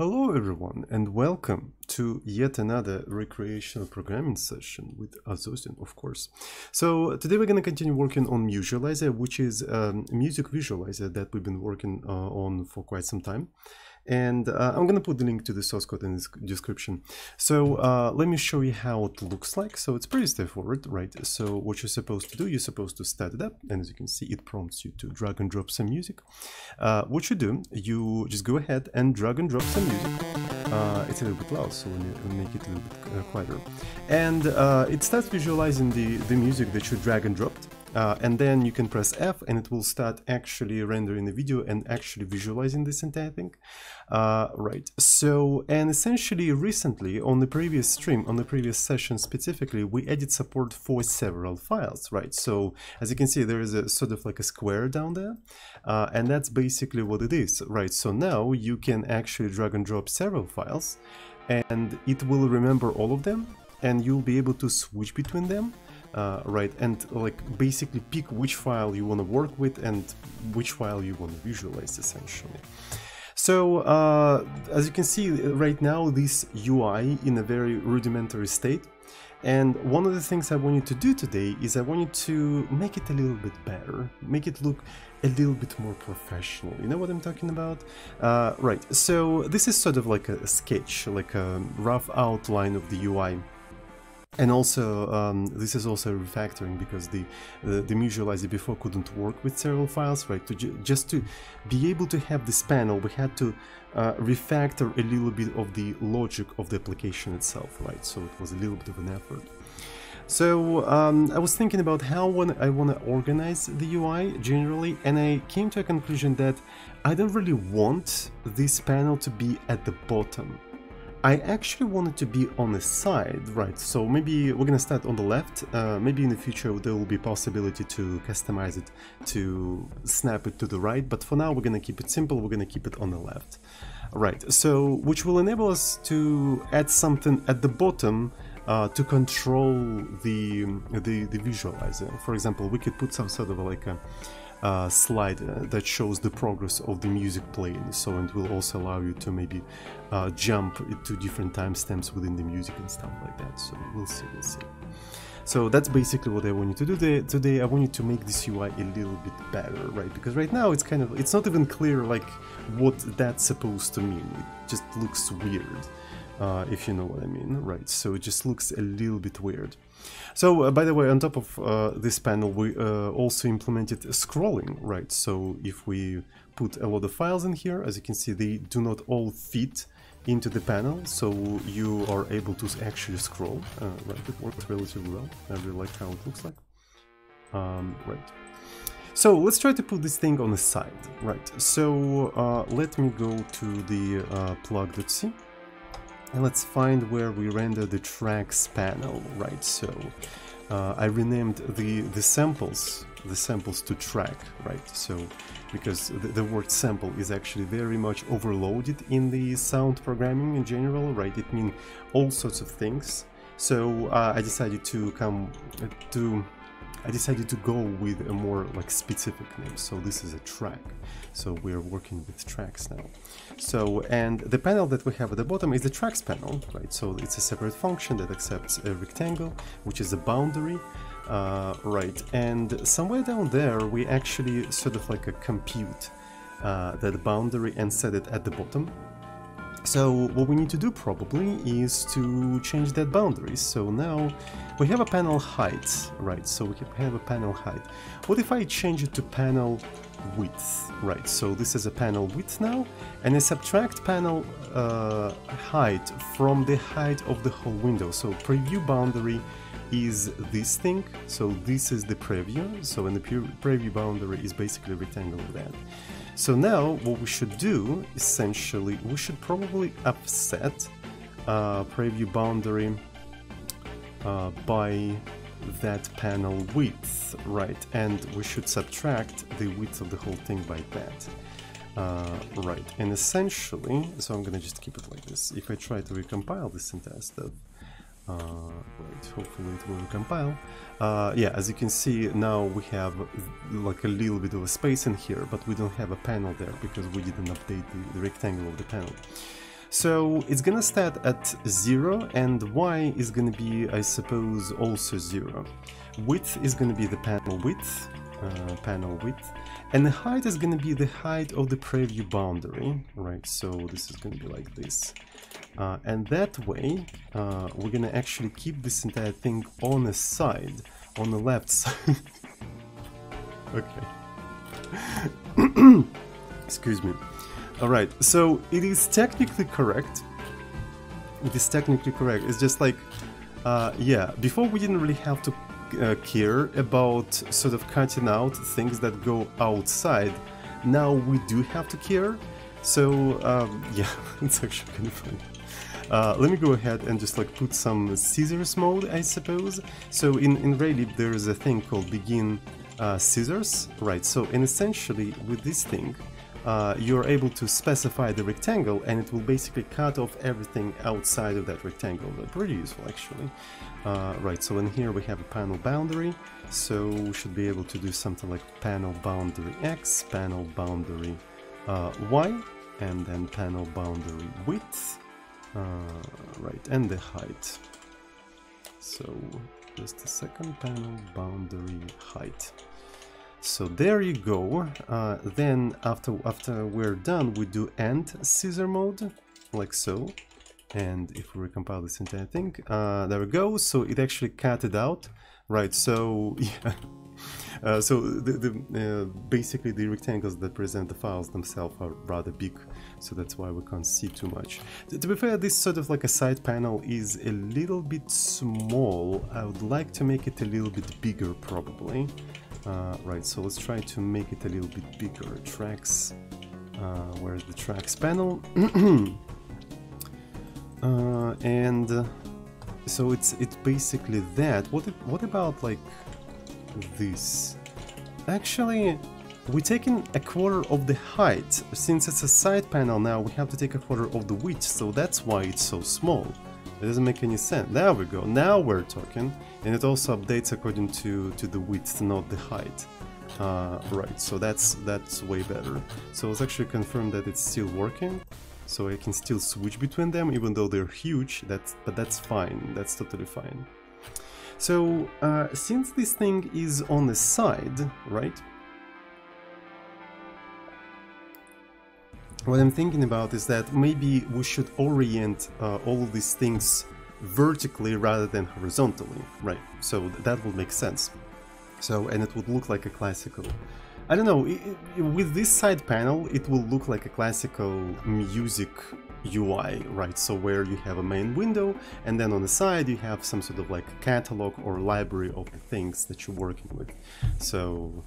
Hello everyone and welcome to yet another recreational programming session with Azosian, of course. So today we're going to continue working on Musializer, which is a music visualizer that we've been working uh, on for quite some time and uh, I'm gonna put the link to the source code in the description. So uh, let me show you how it looks like. So it's pretty straightforward, right? So what you're supposed to do, you're supposed to start it up, and as you can see, it prompts you to drag and drop some music. Uh, what you do, you just go ahead and drag and drop some music. Uh, it's a little bit loud, so let me make it a little bit uh, quieter. And uh, it starts visualizing the, the music that you drag and dropped. Uh, and then you can press F and it will start actually rendering the video and actually visualizing this entire thing. Uh, right, so, and essentially recently on the previous stream, on the previous session specifically, we added support for several files, right? So as you can see, there is a sort of like a square down there, uh, and that's basically what it is, right? So now you can actually drag and drop several files and it will remember all of them and you'll be able to switch between them uh, right and like basically pick which file you want to work with and which file you want to visualize essentially so uh, as you can see right now this UI in a very rudimentary state and one of the things I want you to do today is I want you to make it a little bit better, make it look a little bit more professional. You know what I'm talking about? Uh, right, so this is sort of like a sketch, like a rough outline of the UI and also, um, this is also refactoring because the, the, the Musializer before couldn't work with several files, right? To ju just to be able to have this panel, we had to uh, refactor a little bit of the logic of the application itself, right? So it was a little bit of an effort. So um, I was thinking about how I want to organize the UI generally, and I came to a conclusion that I don't really want this panel to be at the bottom I actually wanted to be on the side, right, so maybe we're gonna start on the left, uh, maybe in the future there will be possibility to customize it to snap it to the right, but for now we're gonna keep it simple, we're gonna keep it on the left. Right, so which will enable us to add something at the bottom uh, to control the, the, the visualizer. For example, we could put some sort of like a uh, slide uh, that shows the progress of the music playing so it will also allow you to maybe uh, jump to different timestamps within the music and stuff like that. So we'll see we'll see. So that's basically what I want you to do today. today I want you to make this UI a little bit better right? Because right now it's kind of it's not even clear like what that's supposed to mean. It just looks weird uh, if you know what I mean right? So it just looks a little bit weird so, uh, by the way, on top of uh, this panel, we uh, also implemented scrolling, right? So if we put a lot of files in here, as you can see, they do not all fit into the panel, so you are able to actually scroll. Uh, right, it works relatively well. I really like how it looks like. Um, right. So let's try to put this thing on the side, right? So uh, let me go to the uh, plug.c and let's find where we render the tracks panel, right? So uh, I renamed the, the samples the samples to track, right? So because the, the, word sample is actually very much overloaded in the sound programming in general, right? It means all sorts of things. So uh, I decided to come to I decided to go with a more like specific name. So this is a track. So we're working with tracks now. So, and the panel that we have at the bottom is the tracks panel, right? So it's a separate function that accepts a rectangle, which is a boundary, uh, right? And somewhere down there, we actually sort of like a compute uh, that boundary and set it at the bottom. So what we need to do probably is to change that boundary. So now we have a panel height, right? So we have a panel height. What if I change it to panel width, right? So this is a panel width now, and I subtract panel uh, height from the height of the whole window. So preview boundary is this thing, so this is the preview, so in the preview boundary is basically rectangle that. So now what we should do, essentially, we should probably offset uh, preview boundary uh, by that panel width, right? And we should subtract the width of the whole thing by that. Uh, right, and essentially, so I'm gonna just keep it like this. If I try to recompile this entire stuff, uh, right, hopefully it will recompile. Uh, yeah, as you can see, now we have like a little bit of a space in here, but we don't have a panel there because we didn't update the, the rectangle of the panel. So it's gonna start at 0 and Y is gonna be, I suppose, also 0. Width is gonna be the panel width, uh, panel width, and the height is gonna be the height of the preview boundary, right? So this is gonna be like this. Uh, and that way, uh, we're gonna actually keep this entire thing on the side, on the left side. okay. Excuse me. Alright, so it is technically correct. It is technically correct. It's just like, uh, yeah, before we didn't really have to uh, care about sort of cutting out things that go outside. Now we do have to care. So, um, yeah, it's actually kind of funny. Uh, let me go ahead and just like put some scissors mode, I suppose. So in, in Raylib there is a thing called begin uh, scissors, right? So and essentially with this thing, uh, you're able to specify the rectangle and it will basically cut off everything outside of that rectangle. Pretty useful actually. Uh, right, so in here we have a panel boundary, so we should be able to do something like panel boundary x, panel boundary uh, y, and then panel boundary width, uh, right, and the height. So just a second, panel boundary height. So there you go. Uh, then after after we're done, we do end scissor mode, like so. And if we recompile this entire thing, uh, there we go. So it actually cut it out, right? So yeah. Uh, so the, the uh, basically the rectangles that present the files themselves are rather big, so that's why we can't see too much. To, to be fair, this sort of like a side panel is a little bit small. I would like to make it a little bit bigger, probably. Uh, right, so let's try to make it a little bit bigger. Tracks, uh, where's the tracks panel? uh, and uh, so it's it's basically that. What what about like this? Actually, we're taking a quarter of the height. Since it's a side panel now, we have to take a quarter of the width, so that's why it's so small. It doesn't make any sense. There we go. Now we're talking. And it also updates according to, to the width, not the height. Uh, right, so that's that's way better. So it's actually confirmed that it's still working. So I can still switch between them, even though they're huge. That's but that's fine. That's totally fine. So uh, since this thing is on the side, right? What I'm thinking about is that maybe we should orient uh, all of these things vertically rather than horizontally, right? So that would make sense. So, and it would look like a classical... I don't know, it, it, with this side panel, it will look like a classical music UI, right? So where you have a main window, and then on the side you have some sort of like catalog or library of the things that you're working with. So,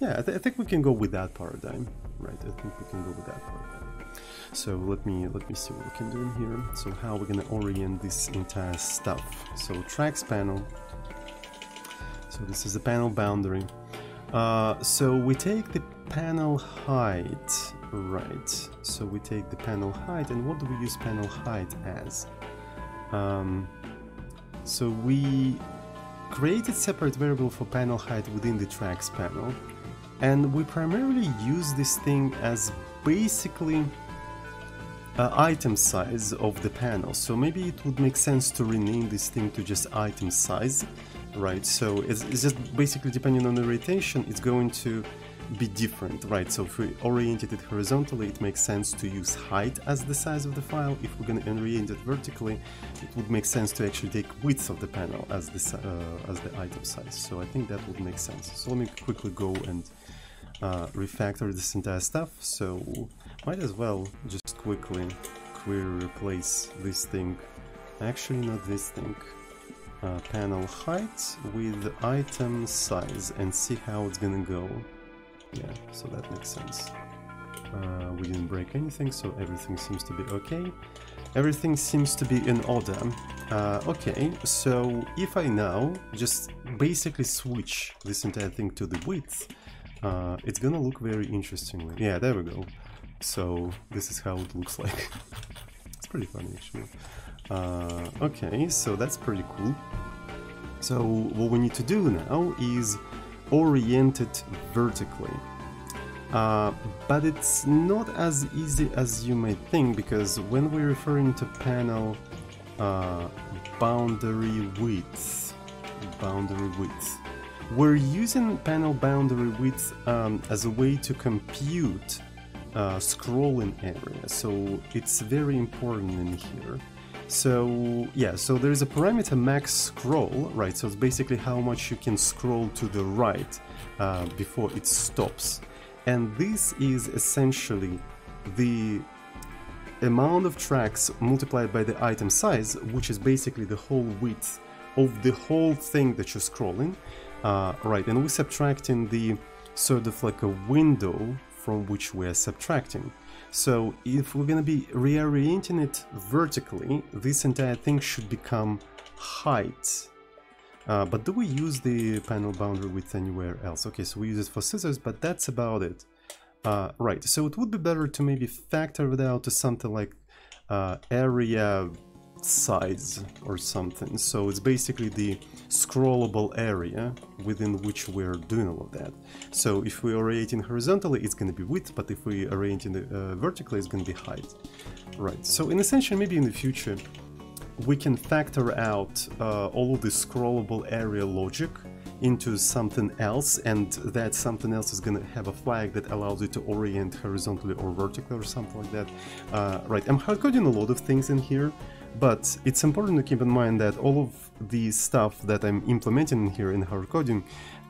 yeah, I, th I think we can go with that paradigm, right? I think we can go with that paradigm. So let me let me see what we can do in here. So how we're gonna orient this entire stuff. So tracks panel. So this is the panel boundary. Uh, so we take the panel height, right? So we take the panel height, and what do we use panel height as? Um, so we created separate variable for panel height within the tracks panel, and we primarily use this thing as basically uh, item size of the panel. So maybe it would make sense to rename this thing to just item size, right? So it's, it's just basically depending on the rotation, it's going to be different, right? So if we oriented it horizontally, it makes sense to use height as the size of the file. If we're going to orient it vertically, it would make sense to actually take width of the panel as the, uh, as the item size. So I think that would make sense. So let me quickly go and uh, refactor this entire stuff. So might as well just quickly query replace this thing. Actually, not this thing. Uh, panel height with item size and see how it's gonna go. Yeah, so that makes sense. Uh, we didn't break anything, so everything seems to be okay. Everything seems to be in order. Uh, okay, so if I now just basically switch this entire thing to the width, uh, it's gonna look very interestingly. Yeah, there we go. So this is how it looks like. it's pretty funny actually. Uh, okay, so that's pretty cool. So what we need to do now is orient it vertically. Uh, but it's not as easy as you might think because when we're referring to panel uh, boundary width, boundary width, we're using panel boundary width um, as a way to compute uh, scrolling area, so it's very important in here. So yeah, so there is a parameter max scroll, right? So it's basically how much you can scroll to the right uh, before it stops. And this is essentially the amount of tracks multiplied by the item size, which is basically the whole width of the whole thing that you're scrolling. Uh, right, and we're subtracting the sort of like a window from which we are subtracting. So if we're gonna be reorienting it vertically, this entire thing should become height. Uh, but do we use the panel boundary width anywhere else? Okay, so we use it for scissors, but that's about it. Uh, right, so it would be better to maybe factor it out to something like uh, area size or something. So it's basically the scrollable area within which we're doing all of that. So if we are orienting horizontally, it's going to be width, but if we orienting uh, vertically, it's going to be height. Right, so in essentially, maybe in the future, we can factor out uh, all of the scrollable area logic into something else and that something else is going to have a flag that allows you to orient horizontally or vertically or something like that. Uh, right, I'm hardcoding a lot of things in here but it's important to keep in mind that all of the stuff that I'm implementing here in hardcoding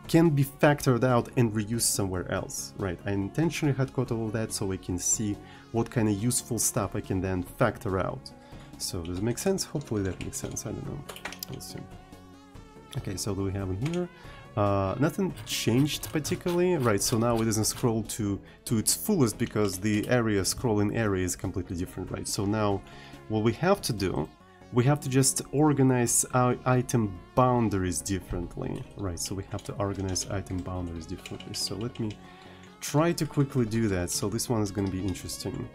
can be factored out and reused somewhere else, right? I intentionally hardcode all of that so I can see what kind of useful stuff I can then factor out. So does it make sense? Hopefully that makes sense, I don't know. Let's see. Okay, so do we have in here? Uh, nothing changed particularly, right, so now it doesn't scroll to, to its fullest because the area, scrolling area is completely different, right? So now what we have to do, we have to just organize our item boundaries differently, right? So we have to organize item boundaries differently. So let me try to quickly do that. So this one is going to be interesting.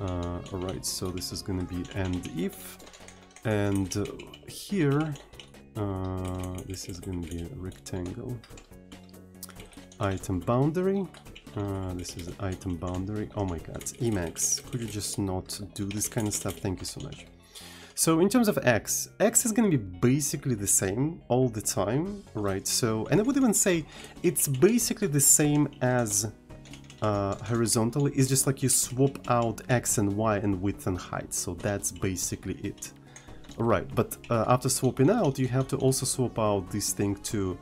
Uh, Alright, so this is going to be and if, and uh, here, uh, this is going to be a rectangle. Item boundary, uh, this is item boundary. Oh my god, Emacs, could you just not do this kind of stuff? Thank you so much. So in terms of X, X is going to be basically the same all the time, right? So, and I would even say it's basically the same as uh, horizontally. It's just like you swap out X and Y and width and height. So that's basically it. Right, but uh, after swapping out, you have to also swap out this thing to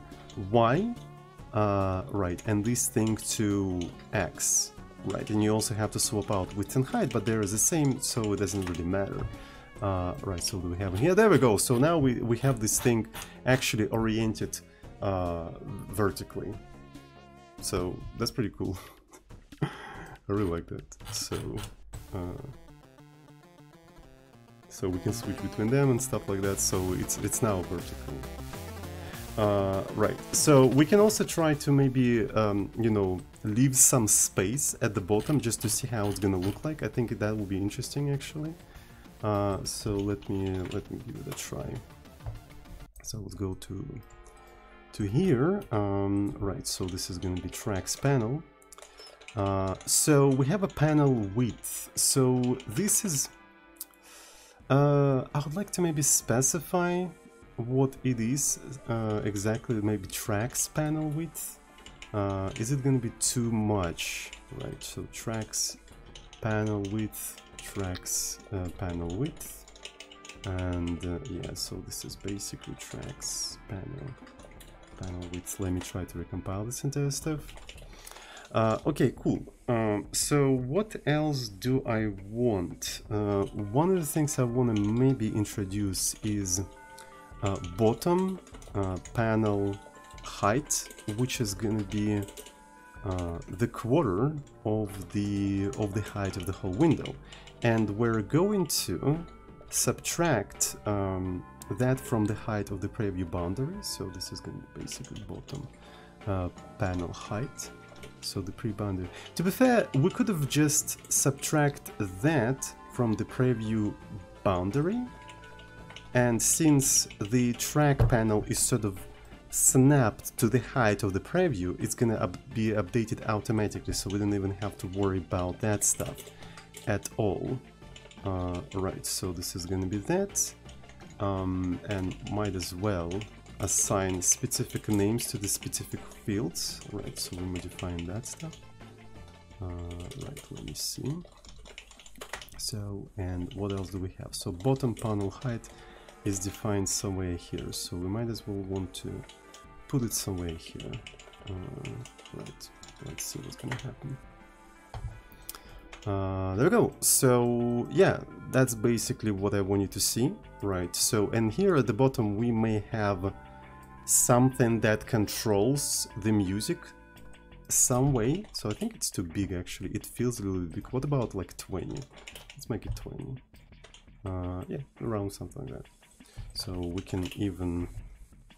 Y uh, right, and this thing to x, right, and you also have to swap out width and height, but they're the same, so it doesn't really matter. Uh, right, so do we have here? There we go. So now we, we have this thing actually oriented uh, vertically. So that's pretty cool. I really like that. So, uh, so we can switch between them and stuff like that. So it's it's now vertical. Uh, right, so we can also try to maybe, um, you know, leave some space at the bottom just to see how it's gonna look like. I think that will be interesting actually. Uh, so let me let me give it a try. So let's go to to here. Um, right, so this is gonna be tracks panel. Uh, so we have a panel width. So this is. Uh, I would like to maybe specify what it is uh, exactly, maybe tracks panel width. Uh, is it going to be too much? Right, so tracks panel width, tracks uh, panel width, and uh, yeah, so this is basically tracks panel panel width. Let me try to recompile this entire stuff. Uh, okay, cool. Um, so what else do I want? Uh, one of the things I want to maybe introduce is uh, bottom uh, panel height, which is going to be uh, the quarter of the of the height of the whole window, and we're going to subtract um, that from the height of the preview boundary. So this is going to be basically bottom uh, panel height. So the pre-boundary. To be fair, we could have just subtract that from the preview boundary and since the track panel is sort of snapped to the height of the preview, it's gonna up be updated automatically, so we don't even have to worry about that stuff at all. Uh, right, so this is gonna be that, um, and might as well assign specific names to the specific fields. Right, so we're modifying that stuff. Uh, right, let me see. So, and what else do we have? So bottom panel height is defined somewhere here, so we might as well want to put it somewhere here. Uh, right, let's see what's gonna happen. Uh, there we go. So yeah, that's basically what I want you to see, right? So, and here at the bottom we may have something that controls the music some way. So I think it's too big actually. It feels a little big. What about like 20? Let's make it 20. Uh, yeah, around something like that. So we can even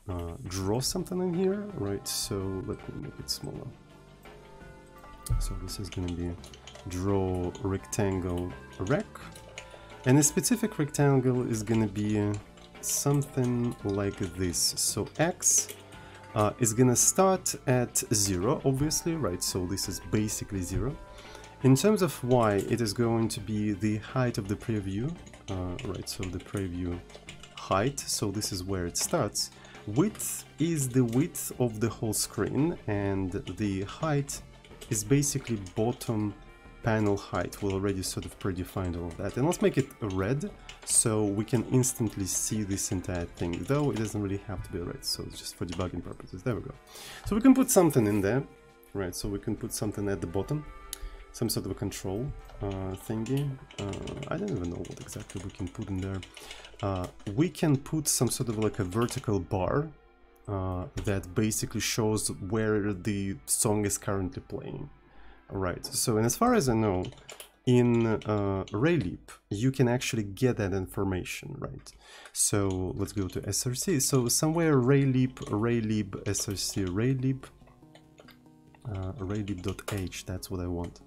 uh, draw something in here, right? So let me make it smaller. So this is going to be draw rectangle rec. And a specific rectangle is going to be something like this. So x uh, is gonna start at zero, obviously, right? So this is basically zero. In terms of y, it is going to be the height of the preview, uh, right? So the preview height, so this is where it starts. Width is the width of the whole screen, and the height is basically bottom panel height. We already sort of predefined all of that. And let's make it red so we can instantly see this entire thing, though it doesn't really have to be red, so it's just for debugging purposes. There we go. So we can put something in there, right? So we can put something at the bottom, some sort of a control uh, thingy. Uh, I don't even know what exactly we can put in there. Uh, we can put some sort of like a vertical bar uh, that basically shows where the song is currently playing. Right, so and as far as I know, in uh, Raylib, you can actually get that information, right? So let's go to SRC. So somewhere Raylib, Raylib, SRC, Raylib, uh, Raylib.h, that's what I want.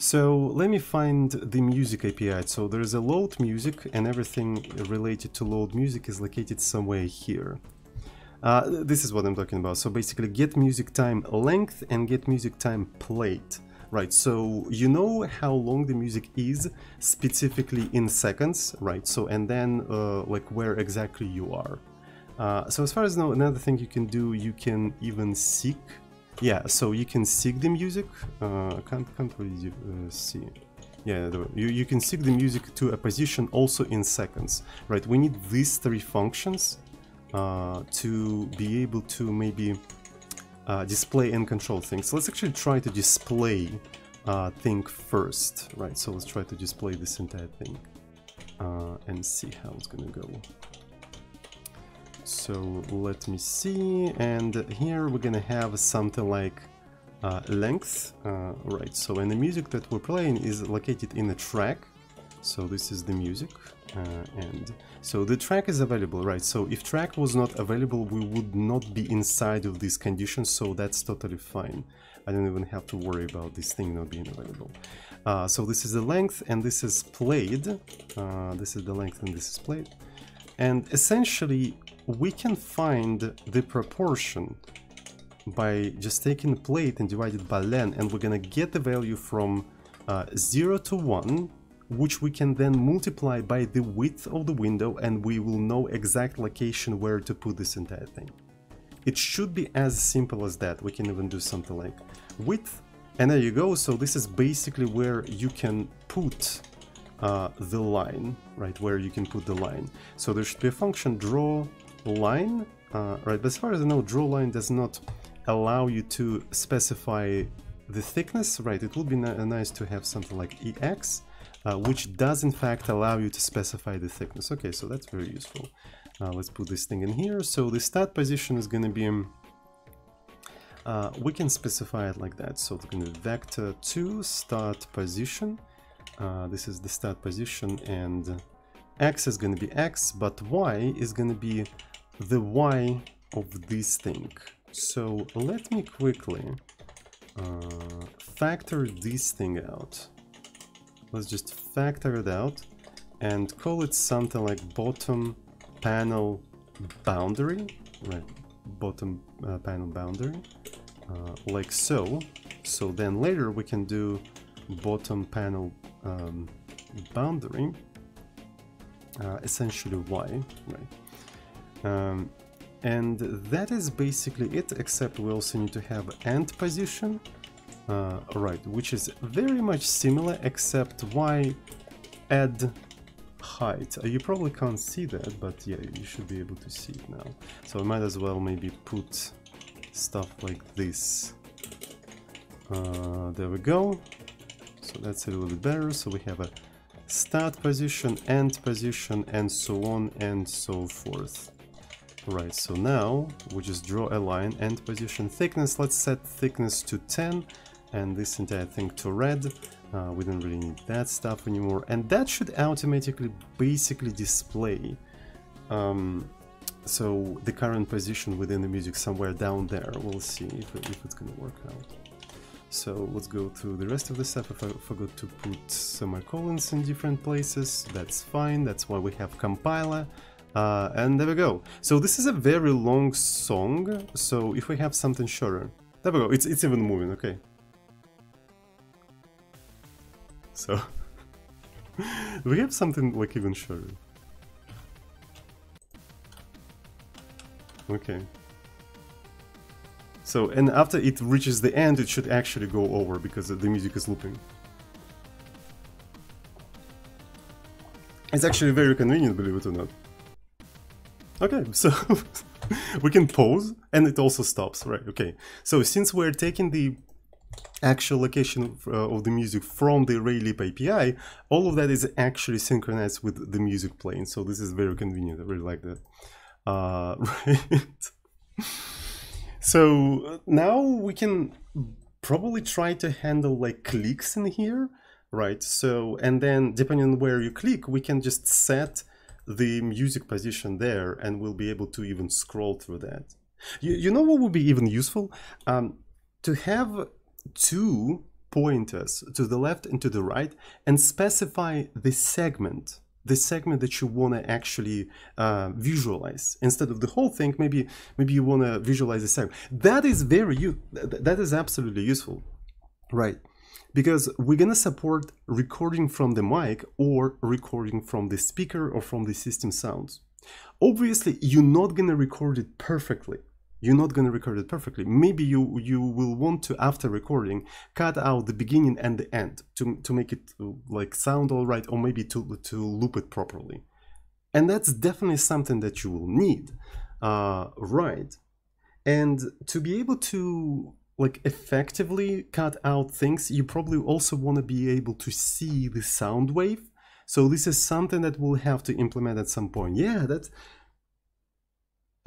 So let me find the music API. So there's a load music and everything related to load music is located somewhere here. Uh, this is what I'm talking about. So basically get music time length and get music time played. Right, so you know how long the music is specifically in seconds, right? So, and then uh, like where exactly you are. Uh, so as far as now, another thing you can do, you can even seek. Yeah, so you can seek the music. Uh, can't, can't really uh, see. Yeah, you, you can seek the music to a position also in seconds, right? We need these three functions uh, to be able to maybe uh, display and control things. So let's actually try to display uh, thing first, right? So let's try to display this entire thing uh, and see how it's gonna go. So let me see, and here we're gonna have something like uh, length, uh, right? So and the music that we're playing is located in a track. So this is the music, uh, and so the track is available, right? So if track was not available, we would not be inside of these conditions, so that's totally fine. I don't even have to worry about this thing not being available. Uh, so this is the length and this is played. Uh, this is the length and this is played. And essentially, we can find the proportion by just taking plate and divide it by len, and we're gonna get the value from uh, 0 to 1 which we can then multiply by the width of the window and we will know exact location where to put this entire thing. It should be as simple as that. We can even do something like width and there you go. So this is basically where you can put uh, the line, right? Where you can put the line. So there should be a function draw line, uh, right? As far as I know, draw line does not allow you to specify the thickness, right? It would be nice to have something like ex, uh, which does in fact allow you to specify the thickness. Okay, so that's very useful. Uh, let's put this thing in here. So the start position is going to be, um, uh, we can specify it like that. So it's going to vector to start position. Uh, this is the start position and x is going to be x, but y is going to be the y of this thing. So let me quickly uh, factor this thing out. Let's just factor it out and call it something like bottom panel boundary, right? bottom uh, panel boundary uh, like so so then later we can do bottom panel um, boundary uh, essentially y right? Um, and that is basically it except we also need to have end position uh, right which is very much similar except y add height. Uh, you probably can't see that but yeah you should be able to see it now. So I might as well maybe put stuff like this. Uh, there we go. So that's a little bit better. So we have a start position end position and so on and so forth. Right so now we just draw a line end position thickness. Let's set thickness to 10 and this entire thing to red. Uh, we don't really need that stuff anymore. And that should automatically basically display um, so the current position within the music somewhere down there. We'll see if, if it's gonna work out so let's go through the rest of the stuff. If I forgot to put semicolons in different places. That's fine. That's why we have compiler uh, and there we go. So this is a very long song. So if we have something shorter. There we go. It's, it's even moving. Okay. So we have something like even shorter. Okay. So, and after it reaches the end, it should actually go over because the music is looping. It's actually very convenient, believe it or not. Okay, so we can pause and it also stops, right? Okay, so since we're taking the actual location of, uh, of, the music from the Raylib API, all of that is actually synchronized with the music playing. So this is very convenient. I really like that. Uh, right. So now we can probably try to handle like clicks in here, right? So, and then depending on where you click, we can just set the music position there and we'll be able to even scroll through that. You, you know what would be even useful? Um, to have two pointers to the left and to the right and specify the segment the segment that you want to actually uh, visualize instead of the whole thing maybe maybe you want to visualize the segment. That is very you that is absolutely useful right? Because we're going to support recording from the mic or recording from the speaker or from the system sounds. Obviously you're not going to record it perfectly you're not going to record it perfectly. Maybe you you will want to after recording cut out the beginning and the end to to make it like sound all right, or maybe to to loop it properly. And that's definitely something that you will need, uh, right? And to be able to like effectively cut out things, you probably also want to be able to see the sound wave. So this is something that we'll have to implement at some point. Yeah, that's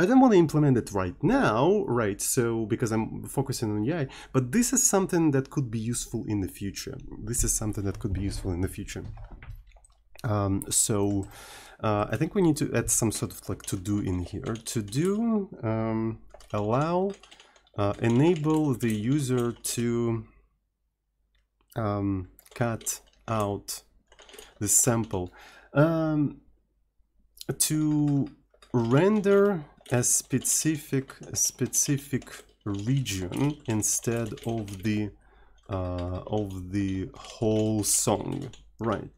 I don't want to implement it right now, right? So because I'm focusing on AI, but this is something that could be useful in the future. This is something that could be useful in the future. Um, so uh, I think we need to add some sort of like to do in here. To do um, allow uh, enable the user to um, cut out the sample um, to render a specific specific region instead of the uh, of the whole song. Right.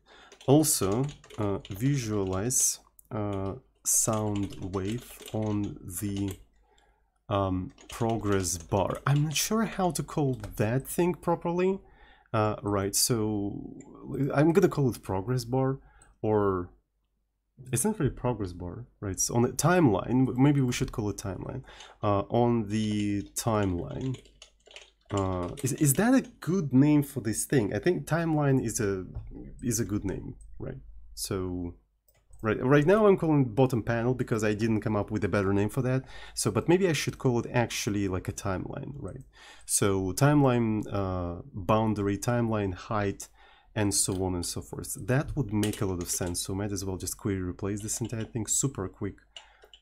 Also uh, visualize uh, sound wave on the um, progress bar. I'm not sure how to call that thing properly. Uh, right so I'm gonna call it progress bar or it's not really progress bar, right? It's on the timeline. Maybe we should call it timeline. Uh, on the timeline. Uh, is, is that a good name for this thing? I think timeline is a is a good name, right? So right right now I'm calling bottom panel because I didn't come up with a better name for that. So but maybe I should call it actually like a timeline, right? So timeline uh, boundary, timeline height, and so on and so forth. That would make a lot of sense. So might as well just query replace this entire thing super quick.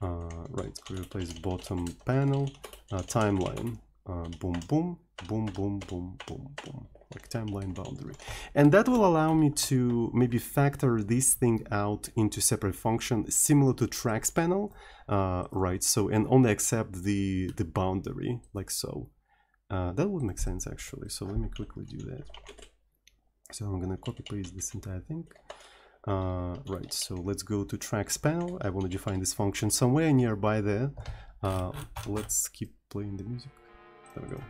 Uh, right, query replace bottom panel, uh, timeline, uh, boom, boom, boom, boom, boom, boom, boom. like timeline boundary. And that will allow me to maybe factor this thing out into separate function similar to tracks panel, uh, right? So, and only accept the, the boundary like so. Uh, that would make sense actually. So let me quickly do that. So I'm gonna copy paste this entire thing. Uh, right, so let's go to tracks panel. I want to define this function somewhere nearby there. Uh, let's keep playing the music. There we go.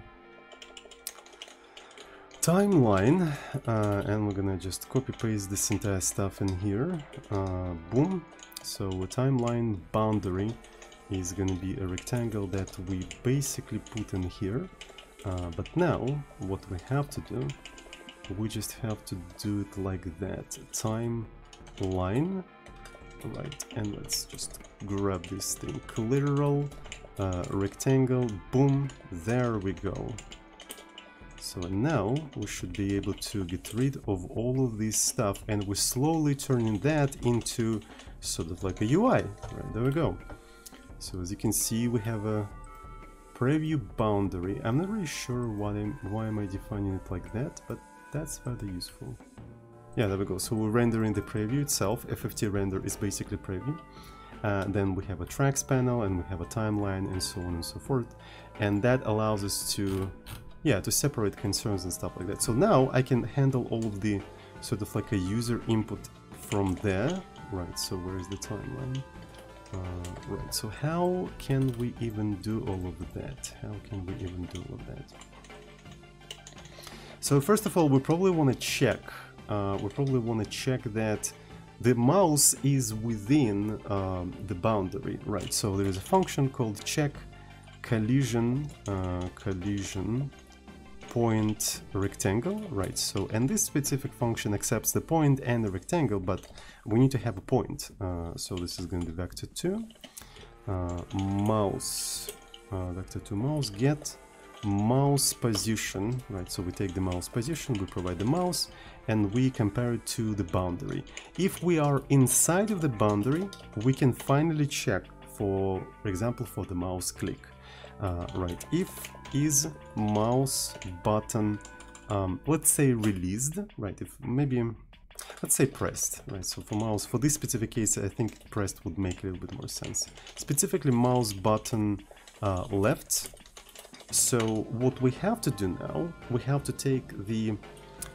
Timeline, uh, and we're gonna just copy paste this entire stuff in here. Uh, boom. So a timeline boundary is gonna be a rectangle that we basically put in here. Uh, but now, what we have to do, we just have to do it like that. Time line, right? And let's just grab this thing. Literal uh, rectangle, boom, there we go. So now we should be able to get rid of all of this stuff and we're slowly turning that into sort of like a UI. Right, there we go. So as you can see, we have a preview boundary. I'm not really sure why, I'm, why am I defining it like that, but that's rather useful. Yeah, there we go. So we're rendering the preview itself. FFT render is basically preview. Uh, then we have a tracks panel and we have a timeline and so on and so forth. And that allows us to, yeah, to separate concerns and stuff like that. So now I can handle all of the sort of like a user input from there. Right, so where is the timeline? Uh, right, so how can we even do all of that? How can we even do all of that? So first of all, we probably want to check, uh, we probably want to check that the mouse is within um, the boundary, right? So there is a function called check collision, uh, collision point rectangle, right? So, and this specific function accepts the point and the rectangle, but we need to have a point. Uh, so this is going to be vector2, uh, mouse, uh, vector2 mouse get mouse position, right? So we take the mouse position, we provide the mouse, and we compare it to the boundary. If we are inside of the boundary, we can finally check for, for example, for the mouse click. Uh, right, if is mouse button, um, let's say released, right, if maybe, let's say pressed, right, so for mouse, for this specific case, I think pressed would make a little bit more sense. Specifically mouse button uh, left, so what we have to do now, we have to take the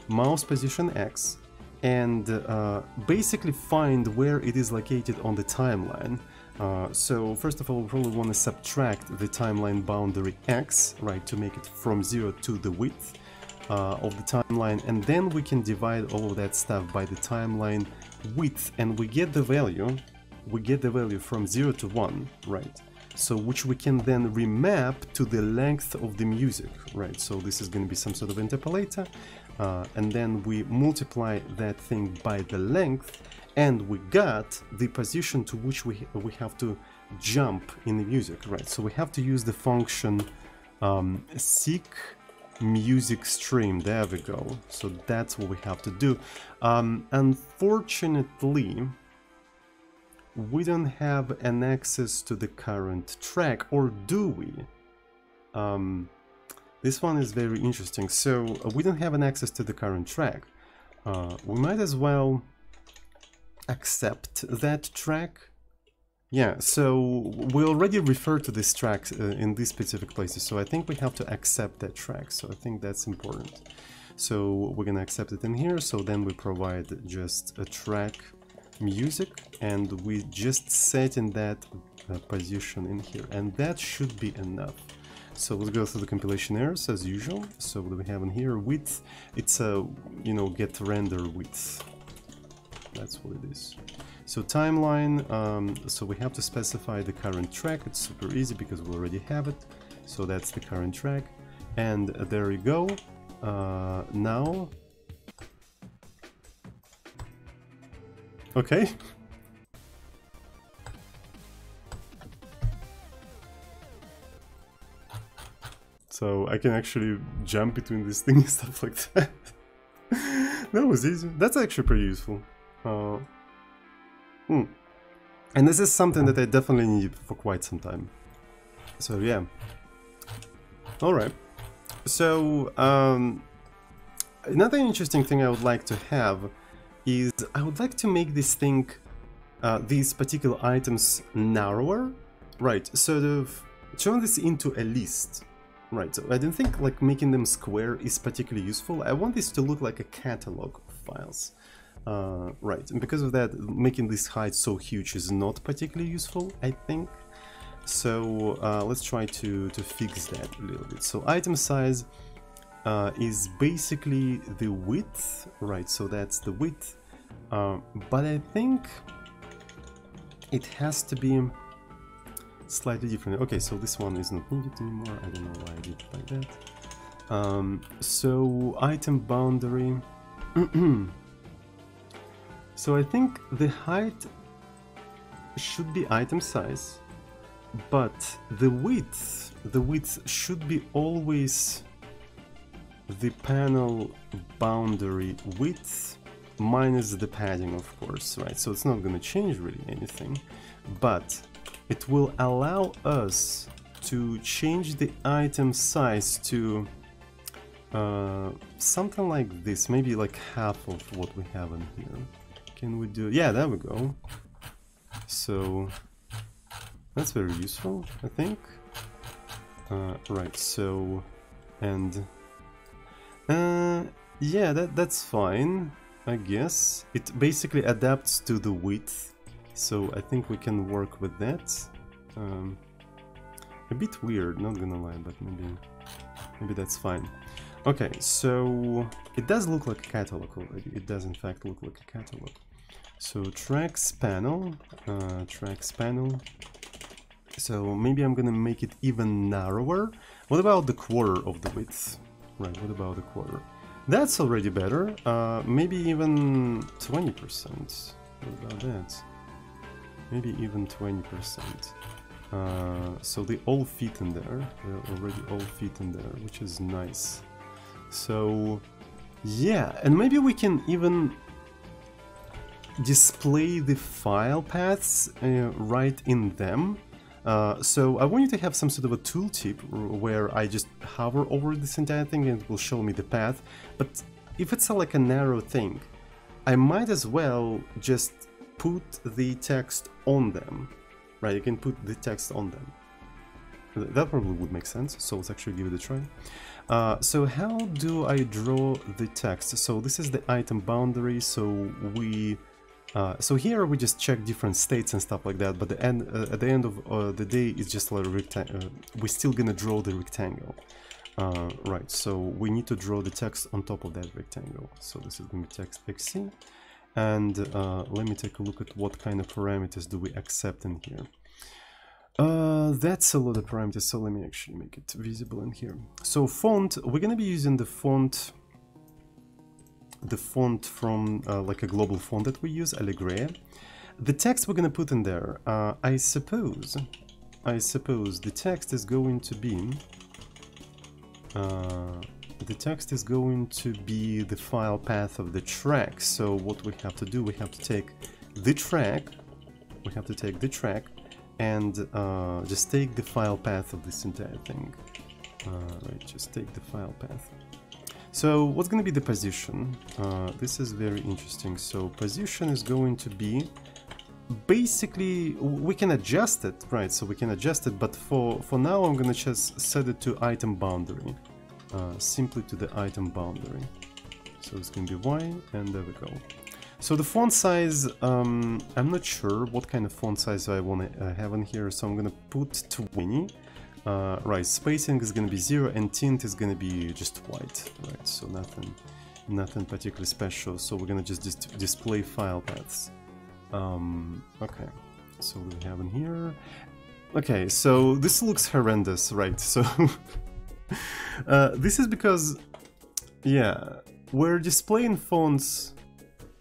mouse position X and uh, basically find where it is located on the timeline. Uh, so first of all, we probably want to subtract the timeline boundary x, right, to make it from 0 to the width uh, of the timeline, and then we can divide all of that stuff by the timeline width, and we get the value, we get the value from 0 to 1, right, so which we can then remap to the length of the music, right, so this is going to be some sort of interpolator, uh, and then we multiply that thing by the length, and we got the position to which we we have to jump in the music, right? So we have to use the function um, seek music stream. There we go. So that's what we have to do. Um, unfortunately, we don't have an access to the current track, or do we? Um, this one is very interesting. So uh, we don't have an access to the current track. Uh, we might as well accept that track. Yeah, so we already refer to this track uh, in these specific places, so I think we have to accept that track, so I think that's important. So we're gonna accept it in here, so then we provide just a track music, and we just set in that uh, position in here, and that should be enough. So let's go through the compilation errors as usual. So what do we have in here? Width, it's a, you know, get render width that's what it is. So timeline, um, so we have to specify the current track. It's super easy because we already have it. So that's the current track. And there you go. Uh, now... Okay. So I can actually jump between these things and stuff like that. that was easy. That's actually pretty useful. Uh, hmm. And this is something that I definitely need for quite some time. So yeah. Alright. So, um, another interesting thing I would like to have is I would like to make this thing, uh, these particular items narrower, right? Sort of turn this into a list, right? So I don't think like making them square is particularly useful. I want this to look like a catalog of files. Uh, right, and because of that, making this height so huge is not particularly useful, I think. So uh, let's try to, to fix that a little bit. So item size uh, is basically the width, right? So that's the width. Uh, but I think it has to be slightly different. Okay, so this one is not needed anymore. I don't know why I did it like that. Um, so item boundary. so I think the height should be item size, but the width, the width should be always the panel boundary width minus the padding of course right? So it's not going to change really anything but it will allow us to change the item size to uh, something like this maybe like half of what we have in here. Can we do yeah there we go. So that's very useful I think. Uh, right so and uh, yeah, that, that's fine, I guess. It basically adapts to the width, so I think we can work with that. Um, a bit weird, not gonna lie, but maybe, maybe that's fine. Okay, so it does look like a catalog already. It does in fact look like a catalog. So tracks panel, uh, tracks panel. So maybe I'm gonna make it even narrower. What about the quarter of the width? Right, what about a quarter? That's already better. Uh, maybe even 20%. What about that? Maybe even 20%. Uh, so they all fit in there. They're already all fit in there, which is nice. So, yeah, and maybe we can even display the file paths uh, right in them uh, so I want you to have some sort of a tooltip where I just hover over this entire thing and it will show me the path. But if it's a, like a narrow thing, I might as well just put the text on them. Right, you can put the text on them. That probably would make sense, so let's actually give it a try. Uh, so how do I draw the text? So this is the item boundary, so we uh, so here we just check different states and stuff like that, but the end, uh, at the end of uh, the day it's just like a rectangle. Uh, we're still gonna draw the rectangle. Uh, right, so we need to draw the text on top of that rectangle. So this is gonna be text xc. And let me take a look at what kind of parameters do we accept in here. that's a lot of parameters, so let me actually make it visible in here. So font, we're gonna be using the font the font from uh, like a global font that we use, Alegreya. The text we're gonna put in there, uh, I suppose, I suppose the text is going to be, uh, the text is going to be the file path of the track. So what we have to do, we have to take the track, we have to take the track and uh, just take the file path of this entire thing. Uh, right, just take the file path. So what's going to be the position? Uh, this is very interesting. So position is going to be basically we can adjust it right so we can adjust it but for for now i'm gonna just set it to item boundary uh, simply to the item boundary so it's gonna be y and there we go so the font size um, i'm not sure what kind of font size i want to uh, have in here so i'm gonna put 20 uh, right, spacing is gonna be zero and tint is gonna be just white, right? So nothing, nothing particularly special. So we're gonna just dis display file paths. Um, okay, so we have in here. Okay, so this looks horrendous, right? So uh, this is because, yeah, we're displaying fonts.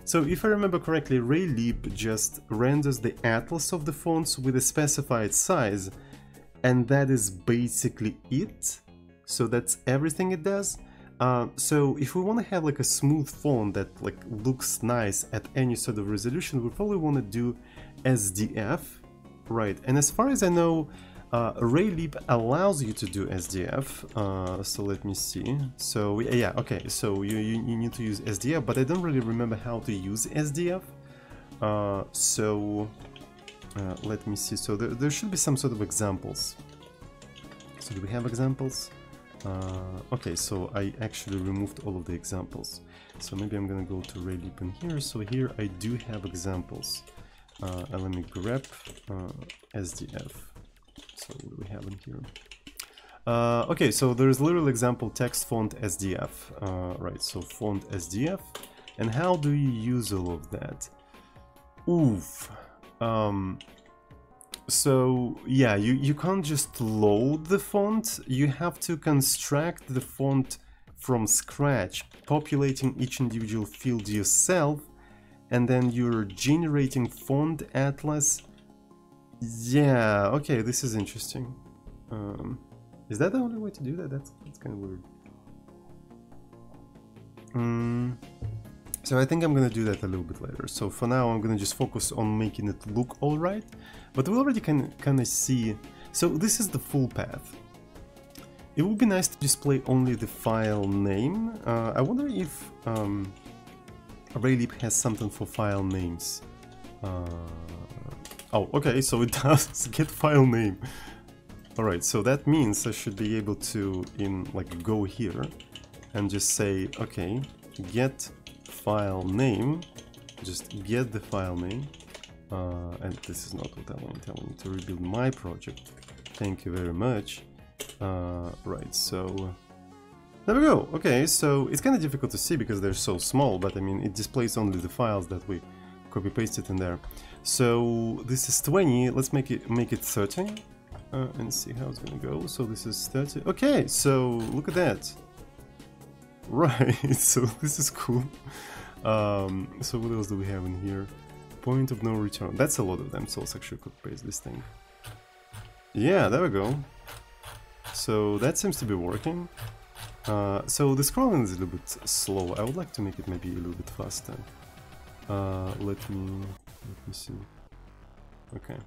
So if I remember correctly, Raylib just renders the atlas of the fonts with a specified size and that is basically it. So that's everything it does. Uh, so if we want to have like a smooth font that like looks nice at any sort of resolution, we probably want to do SDF, right? And as far as I know, uh, Raylib allows you to do SDF. Uh, so let me see. So yeah, okay. So you, you, you need to use SDF, but I don't really remember how to use SDF. Uh, so uh, let me see. So there, there should be some sort of examples. So do we have examples? Uh, okay, so I actually removed all of the examples. So maybe I'm gonna go to Raylib in here. So here I do have examples. Uh, let me grab uh, SDF. So what do we have in here? Uh, okay, so there's literal example text font SDF. Uh, right, so font SDF. And how do you use all of that? Oof. Um, so yeah, you, you can't just load the font, you have to construct the font from scratch, populating each individual field yourself, and then you're generating font atlas. Yeah, okay, this is interesting. Um, is that the only way to do that? That's, that's kind of weird. Mm. So I think I'm gonna do that a little bit later. So for now I'm gonna just focus on making it look alright. But we already can kind of see... So this is the full path. It would be nice to display only the file name. Uh, I wonder if um, Raylib has something for file names. Uh, oh, okay, so it does get file name. Alright, so that means I should be able to, in like, go here and just say, okay, get file name, just get the file name, uh, and this is not what I want, I want to rebuild my project, thank you very much, uh, right, so, there we go, okay, so it's kind of difficult to see because they're so small, but I mean, it displays only the files that we copy pasted in there, so this is 20, let's make it, make it 30, uh, and see how it's gonna go, so this is 30, okay, so look at that, Right, so this is cool. Um, so what else do we have in here? Point of no return. That's a lot of them, so let's actually copy paste this thing. Yeah, there we go. So that seems to be working. Uh, so the scrolling is a little bit slow. I would like to make it maybe a little bit faster. Uh, let me let me see. Okay.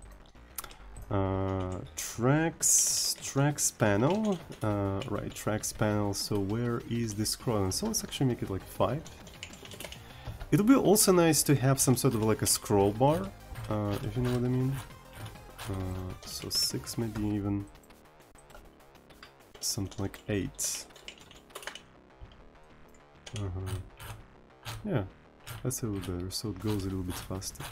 Uh, tracks, tracks panel, uh, right, tracks panel, so where is the scrolling? So let's actually make it like 5. It would be also nice to have some sort of like a scroll bar, uh, if you know what I mean. Uh, so 6 maybe even something like 8. -huh. Yeah, that's a little better, so it goes a little bit faster.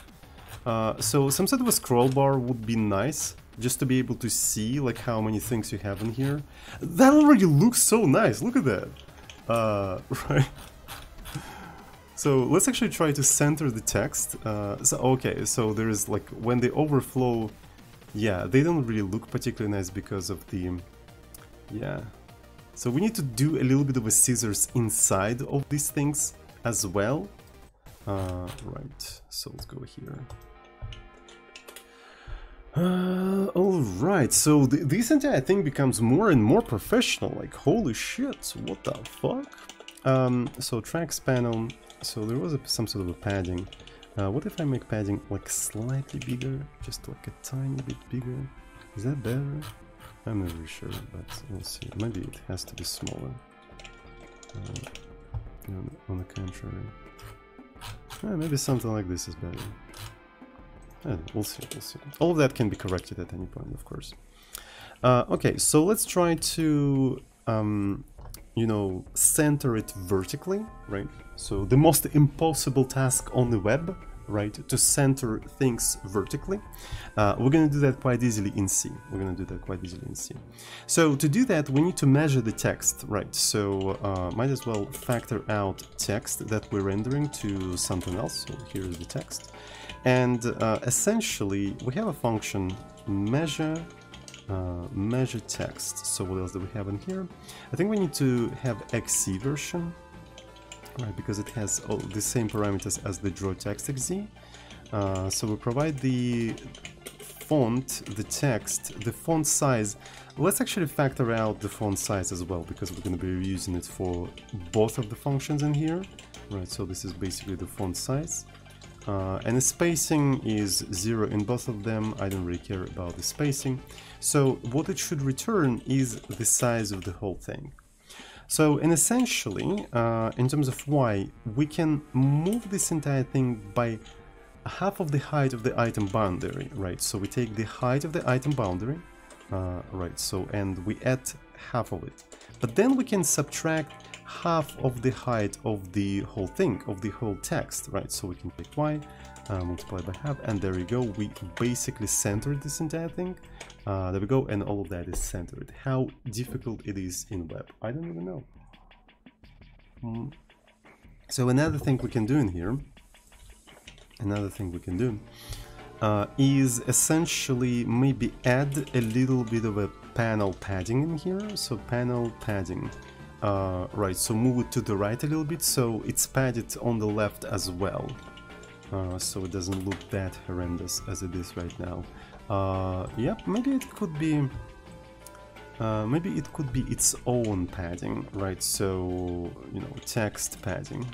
Uh, so some sort of a scroll bar would be nice, just to be able to see like how many things you have in here. That already looks so nice, look at that. Uh, right. So let's actually try to center the text. Uh, so okay, so there is like when they overflow, yeah, they don't really look particularly nice because of the, yeah. So we need to do a little bit of a scissors inside of these things as well. Uh, right, so let's go here. Uh, Alright, so th this entire thing becomes more and more professional, like holy shit, what the fuck? Um, so tracks panel, so there was a, some sort of a padding. Uh, what if I make padding like slightly bigger, just like a tiny bit bigger? Is that better? I'm not really sure, but we'll see. Maybe it has to be smaller. Uh, on, on the contrary. Uh, maybe something like this is better. Uh, we'll see, we'll see. All of that can be corrected at any point, of course. Uh, okay, so let's try to, um, you know, center it vertically, right? So the most impossible task on the web, right? To center things vertically. Uh, we're going to do that quite easily in C. We're going to do that quite easily in C. So to do that, we need to measure the text, right? So uh, might as well factor out text that we're rendering to something else. So here's the text. And uh, essentially, we have a function measure uh, measure text. So what else do we have in here? I think we need to have XZ version, right? Because it has all the same parameters as the draw text XZ. Uh, so we provide the font, the text, the font size. Let's actually factor out the font size as well because we're going to be using it for both of the functions in here. Right, so this is basically the font size. Uh, and the spacing is zero in both of them. I don't really care about the spacing. So what it should return is the size of the whole thing. So, and essentially, uh, in terms of y, we can move this entire thing by half of the height of the item boundary, right? So we take the height of the item boundary, uh, right? So, and we add half of it. But then we can subtract half of the height of the whole thing, of the whole text, right? So we can take y, uh, multiply by half, and there you go. We basically centered this entire thing. Uh, there we go, and all of that is centered. How difficult it is in web, I don't even know. Mm. So another thing we can do in here, another thing we can do, uh, is essentially maybe add a little bit of a panel padding in here. So panel padding. Uh, right, so move it to the right a little bit so it's padded on the left as well. Uh, so it doesn't look that horrendous as it is right now. Uh, yep, maybe it could be... Uh, maybe it could be its own padding, right? So, you know, text padding.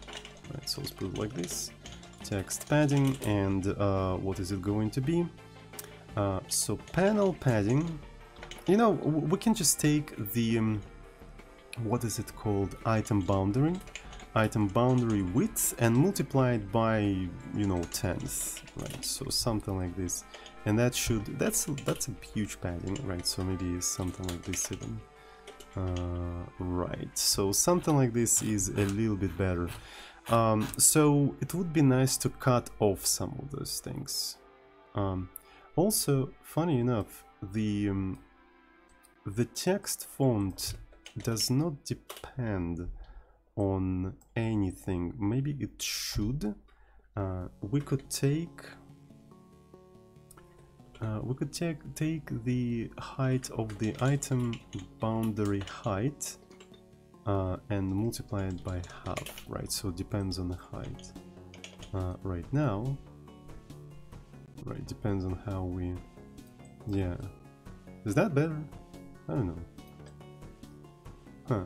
Right, so let's put it like this. Text padding, and uh, what is it going to be? Uh, so panel padding, you know, we can just take the... Um, what is it called item boundary item boundary width and multiply it by you know tenth right so something like this and that should that's that's a huge padding right? So maybe something like this even. Uh, right. So something like this is a little bit better. Um, so it would be nice to cut off some of those things. Um, also funny enough the um, the text font does not depend on anything. Maybe it should. Uh, we could take uh, we could take take the height of the item boundary height uh, and multiply it by half, right? So it depends on the height. Uh, right now, right, depends on how we, yeah. Is that better? I don't know. Huh.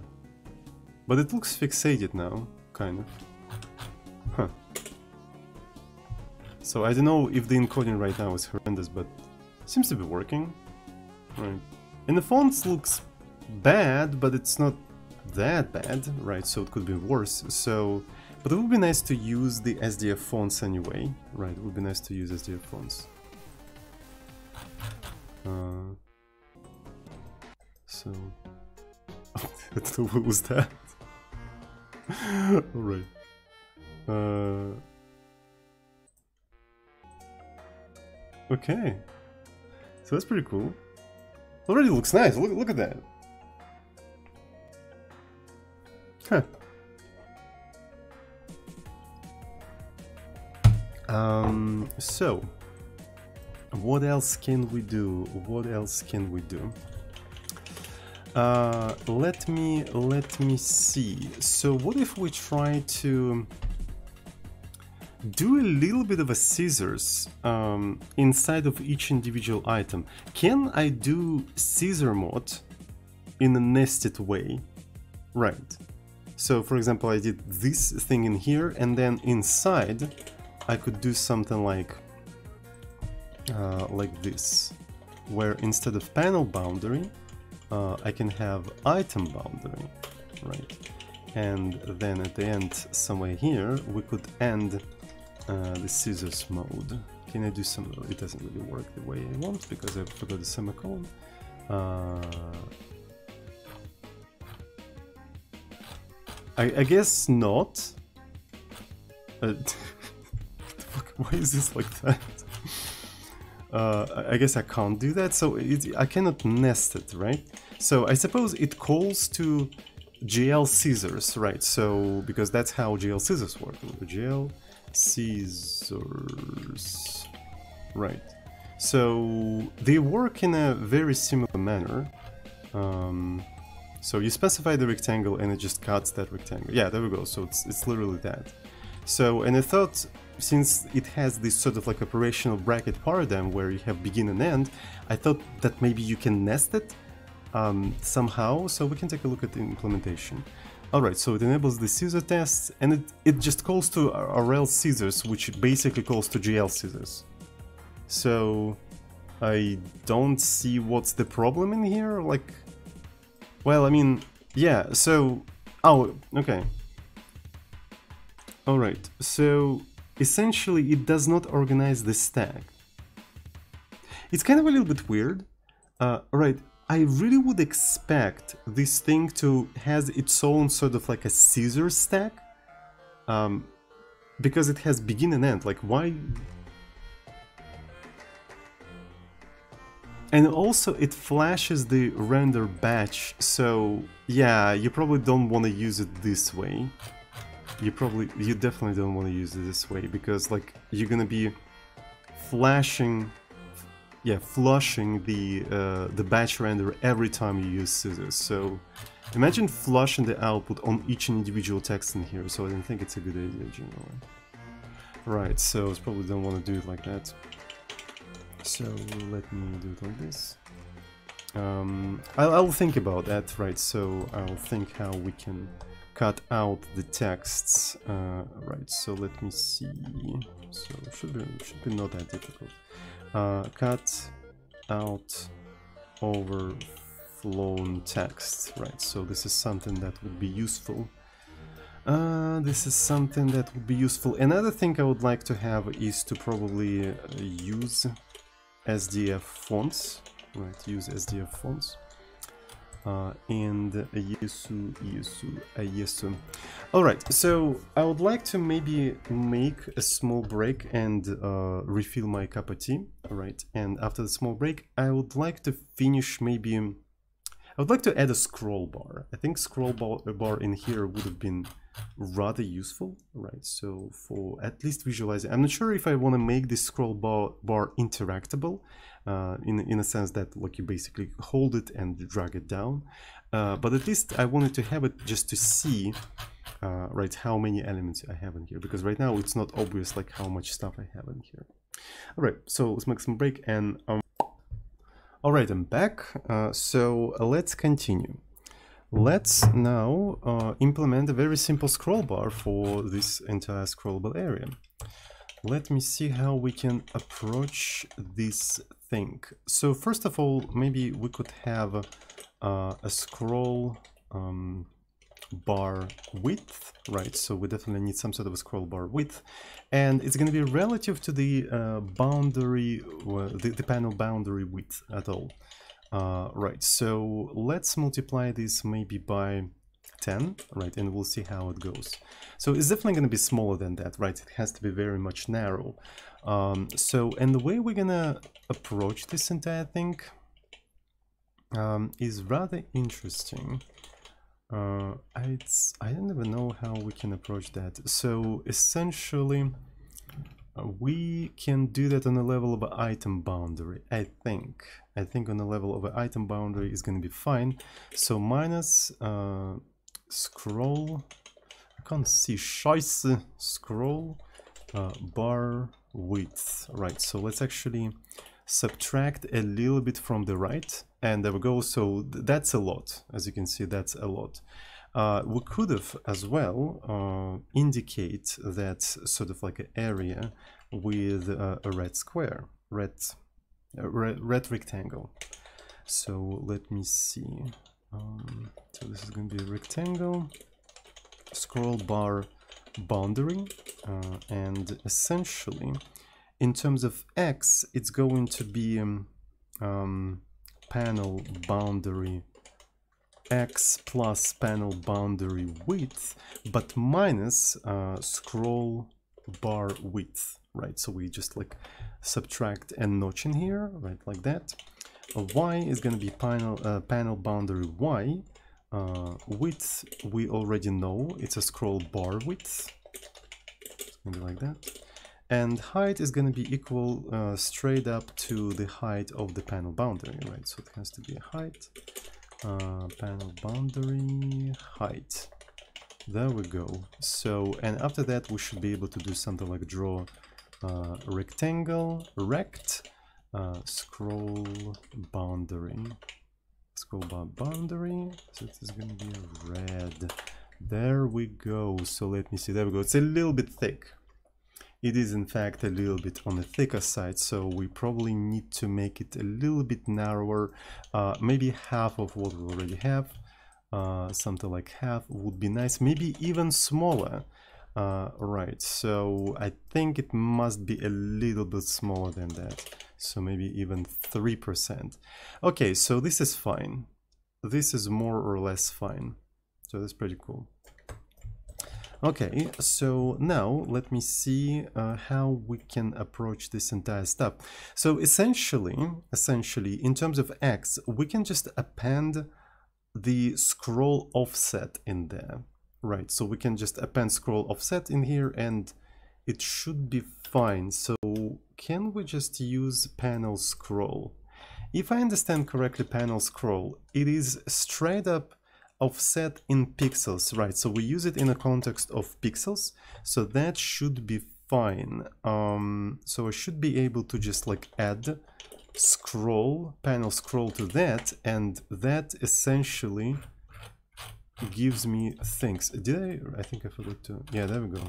But it looks fixated now, kind of. Huh. So I don't know if the encoding right now is horrendous, but seems to be working. Right. And the fonts looks bad, but it's not that bad, right? So it could be worse. So, but it would be nice to use the SDF fonts anyway, right? It would be nice to use SDF fonts. Uh, so, what was that? Alright. Uh... Okay. So that's pretty cool. Already looks nice. Look, look at that. Huh. Um, so, what else can we do? What else can we do? Uh, let me let me see. So what if we try to do a little bit of a scissors um, inside of each individual item? Can I do scissor mode in a nested way? Right. So for example, I did this thing in here and then inside I could do something like uh, like this, where instead of panel boundary, uh, I can have item boundary, right? And then at the end, somewhere here, we could end uh, the scissors mode. Can I do some? It doesn't really work the way I want because I forgot the semicolon. Uh, I, I, guess not. Uh, why is this like that? Uh, I guess I can't do that, so it, I cannot nest it, right? So I suppose it calls to GL scissors, right? So, because that's how GL scissors work. GL scissors, right. So they work in a very similar manner. Um, so you specify the rectangle and it just cuts that rectangle. Yeah, there we go. So it's, it's literally that. So, and I thought since it has this sort of like operational bracket paradigm where you have begin and end, I thought that maybe you can nest it um, somehow, so we can take a look at the implementation. Alright, so it enables the scissor test and it, it just calls to RL scissors, which basically calls to GL scissors. So I don't see what's the problem in here, like... Well, I mean, yeah, so... Oh, okay. Alright, so essentially it does not organize the stack. It's kind of a little bit weird. Uh, right, I really would expect this thing to has its own sort of like a scissor stack. Um, because it has begin and end, like why... And also it flashes the render batch, so yeah, you probably don't want to use it this way. You probably, you definitely don't want to use it this way, because like, you're gonna be flashing yeah, flushing the uh, the batch render every time you use scissors. So imagine flushing the output on each individual text in here. So I don't think it's a good idea generally. Right, so I probably don't want to do it like that. So let me do it like this. Um, I'll, I'll think about that, right, so I'll think how we can cut out the texts. Uh, right, so let me see. So should be, should be not that difficult uh, cut out overflown text, right? So this is something that would be useful. Uh, this is something that would be useful. Another thing I would like to have is to probably uh, use SDF fonts, right? Use SDF fonts uh, and Yesu, Yesu, uh, Yesu. Alright, so I would like to maybe make a small break and uh, refill my cup of tea, alright, and after the small break I would like to finish maybe, I would like to add a scroll bar. I think scroll bar, bar in here would have been rather useful, right? So for at least visualizing, I'm not sure if I want to make this scroll bar, bar interactable, uh, in, in a sense that like you basically hold it and drag it down. Uh, but at least I wanted to have it just to see uh, right how many elements I have in here because right now it's not obvious like how much stuff I have in here. All right, so let's make some break and um... all right, I'm back. Uh, so let's continue. Let's now uh, implement a very simple scroll bar for this entire scrollable area. Let me see how we can approach this thing. So first of all, maybe we could have uh, a scroll um, bar width, right? So we definitely need some sort of a scroll bar width. And it's going to be relative to the uh, boundary, uh, the, the, panel boundary width at all. Uh, right, so let's multiply this maybe by 10, right, and we'll see how it goes. So it's definitely going to be smaller than that, right? It has to be very much narrow. Um, so, and the way we're going to approach this entire thing um, is rather interesting. Uh, it's, I don't even know how we can approach that. So essentially, uh, we can do that on the level of item boundary, I think. I think on the level of item boundary is going to be fine. So minus uh, scroll, I can't see, scheiße, scroll uh, bar width. Right, so let's actually subtract a little bit from the right, and there we go. So that's a lot, as you can see, that's a lot. Uh, we could have as well uh, indicate that sort of like an area with uh, a red square, red, red, red rectangle. So let me see. Um, so this is going to be a rectangle, scroll bar boundary, uh, and essentially, in terms of x, it's going to be um, um, panel boundary x plus panel boundary width, but minus uh, scroll bar width, right? So we just like subtract a notch in here, right, like that y is going to be panel, uh, panel boundary y. Uh, width, we already know, it's a scroll bar width. It's going to be like that. And height is going to be equal uh, straight up to the height of the panel boundary, right? So it has to be a height, uh, panel boundary, height. There we go. So, and after that we should be able to do something like draw uh, rectangle, rect, uh, scroll boundary scroll bar boundary so this is going to be red There we go. So let me see. There we go. It's a little bit thick. It is in fact a little bit on the thicker side, so we probably need to make it a little bit narrower, uh, maybe half of what we already have. Uh, something like half would be nice, maybe even smaller. Uh, right, so I think it must be a little bit smaller than that. So maybe even 3%. Okay, so this is fine. This is more or less fine. So that's pretty cool. Okay, so now let me see uh, how we can approach this entire stuff. So essentially, essentially, in terms of X, we can just append the scroll offset in there. Right, so we can just append scroll offset in here and it should be fine. So can we just use panel scroll? If I understand correctly panel scroll, it is straight up offset in pixels, right? So we use it in a context of pixels, so that should be fine. Um, so I should be able to just like add scroll, panel scroll to that, and that essentially gives me things. Did I? I think I forgot to. Yeah, there we go.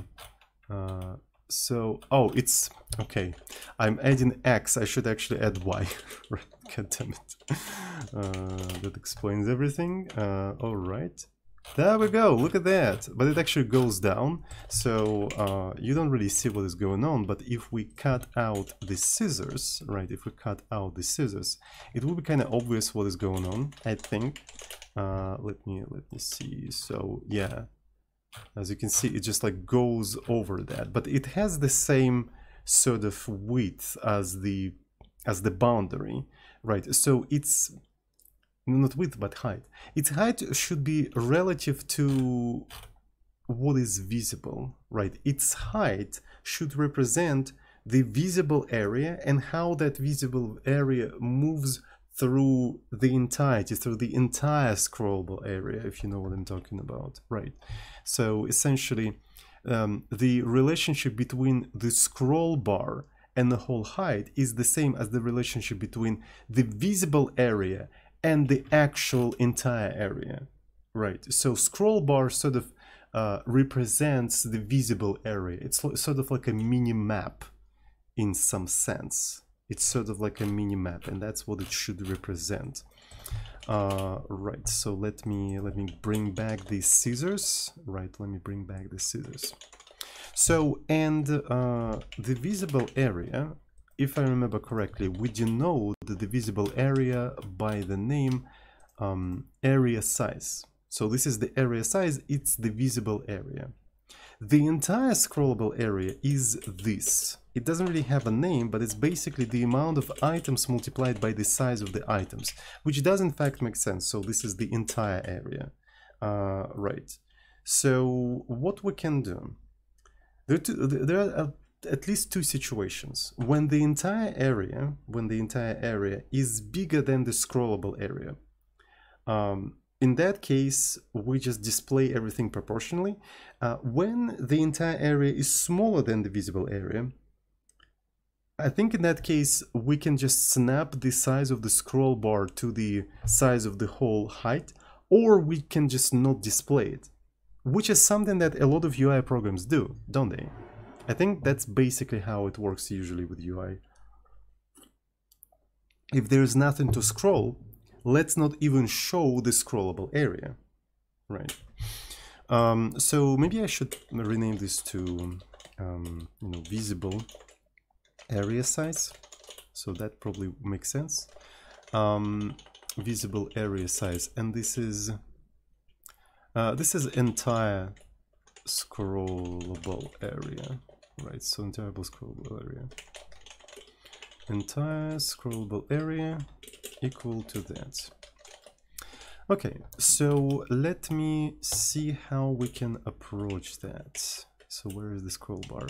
Uh, so, oh, it's okay. I'm adding X. I should actually add Y. God damn it. Uh, that explains everything. Uh, all right. There we go, look at that. But it actually goes down, so uh, you don't really see what is going on. But if we cut out the scissors, right, if we cut out the scissors, it will be kind of obvious what is going on, I think. Uh, let me let me see. So yeah, as you can see, it just like goes over that, but it has the same sort of width as the as the boundary, right? So it's not width but height. Its height should be relative to what is visible, right? Its height should represent the visible area and how that visible area moves through the entirety, through the entire scrollable area, if you know what I'm talking about, right? So essentially, um, the relationship between the scroll bar and the whole height is the same as the relationship between the visible area and the actual entire area, right? So scroll bar sort of uh, represents the visible area. It's sort of like a mini map in some sense it's sort of like a mini map and that's what it should represent. Uh, right so let me let me bring back the scissors. Right let me bring back the scissors. So and uh, the visible area if I remember correctly we denote the visible area by the name um, area size. So this is the area size it's the visible area. The entire scrollable area is this. It doesn't really have a name, but it's basically the amount of items multiplied by the size of the items, which does in fact make sense. So this is the entire area. Uh, right. So what we can do, there, two, there are at least two situations. When the entire area, when the entire area is bigger than the scrollable area, um, in that case, we just display everything proportionally. Uh, when the entire area is smaller than the visible area, I think in that case, we can just snap the size of the scroll bar to the size of the whole height, or we can just not display it, which is something that a lot of UI programs do, don't they? I think that's basically how it works usually with UI. If there's nothing to scroll, let's not even show the scrollable area, right? Um, so maybe I should rename this to, um, you know, visible area size. So that probably makes sense. Um, visible area size, and this is uh, this is entire scrollable area, right? So entire scrollable area entire scrollable area equal to that. Okay, so let me see how we can approach that. So where is the scroll bar?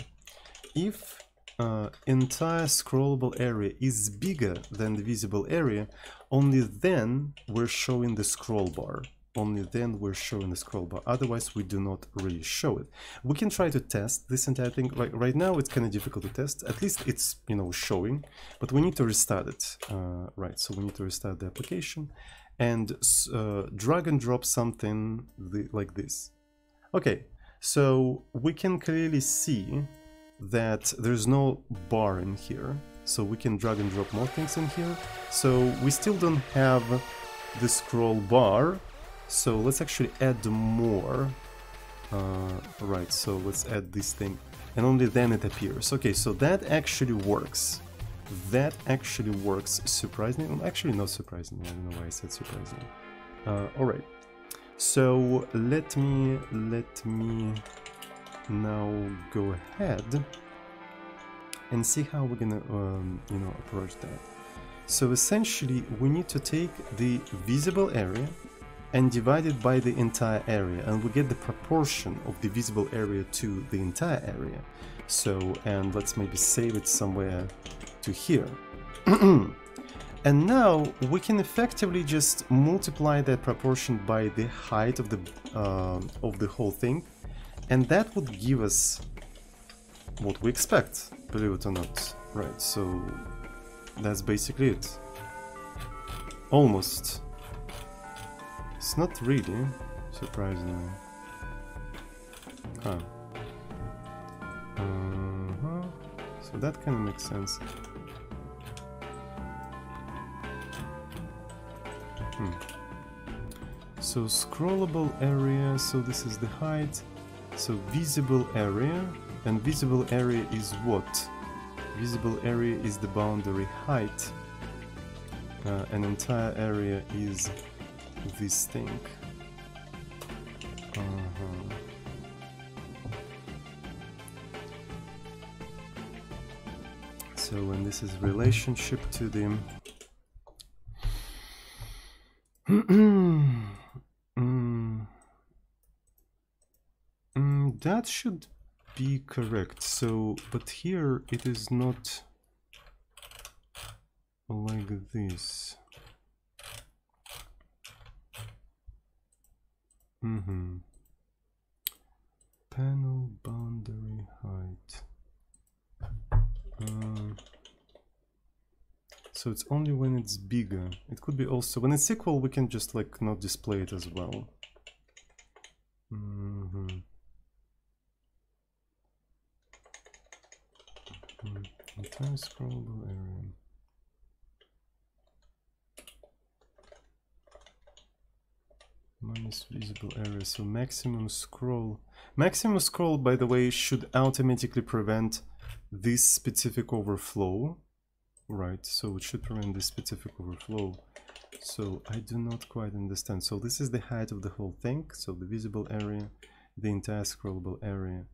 If uh, entire scrollable area is bigger than the visible area, only then we're showing the scroll bar. Only then we're showing the scroll bar. Otherwise we do not really show it. We can try to test this entire thing. Right now it's kind of difficult to test. At least it's you know showing. But we need to restart it uh, right. So we need to restart the application and uh, drag and drop something like this. Okay, so we can clearly see that there's no bar in here. So we can drag and drop more things in here. So we still don't have the scroll bar. So let's actually add more. Uh, right, so let's add this thing. And only then it appears. Okay, so that actually works. That actually works surprisingly. Actually, not surprisingly. I don't know why I said surprisingly. Uh, Alright. So let me let me now go ahead and see how we're gonna um, you know approach that. So essentially we need to take the visible area and divide it by the entire area and we get the proportion of the visible area to the entire area. So and let's maybe save it somewhere to here. and now we can effectively just multiply that proportion by the height of the uh, of the whole thing and that would give us what we expect, believe it or not. Right, so that's basically it. Almost. It's not really, surprisingly. Huh. Uh -huh. So that kind of makes sense. Hmm. So scrollable area, so this is the height. So visible area, and visible area is what? Visible area is the boundary height. Uh, an entire area is this thing. Uh -huh. So when this is relationship to the mm. Mm, that should be correct. So, but here it is not like this. Mm-hmm. Panel boundary height. Uh, so it's only when it's bigger. It could be also when it's equal. We can just like not display it as well. Mm -hmm. Entire scrollable area. Minus visible area, so maximum scroll. Maximum scroll, by the way, should automatically prevent this specific overflow. Right, so it should prevent this specific overflow. So I do not quite understand. So this is the height of the whole thing. So the visible area, the entire scrollable area,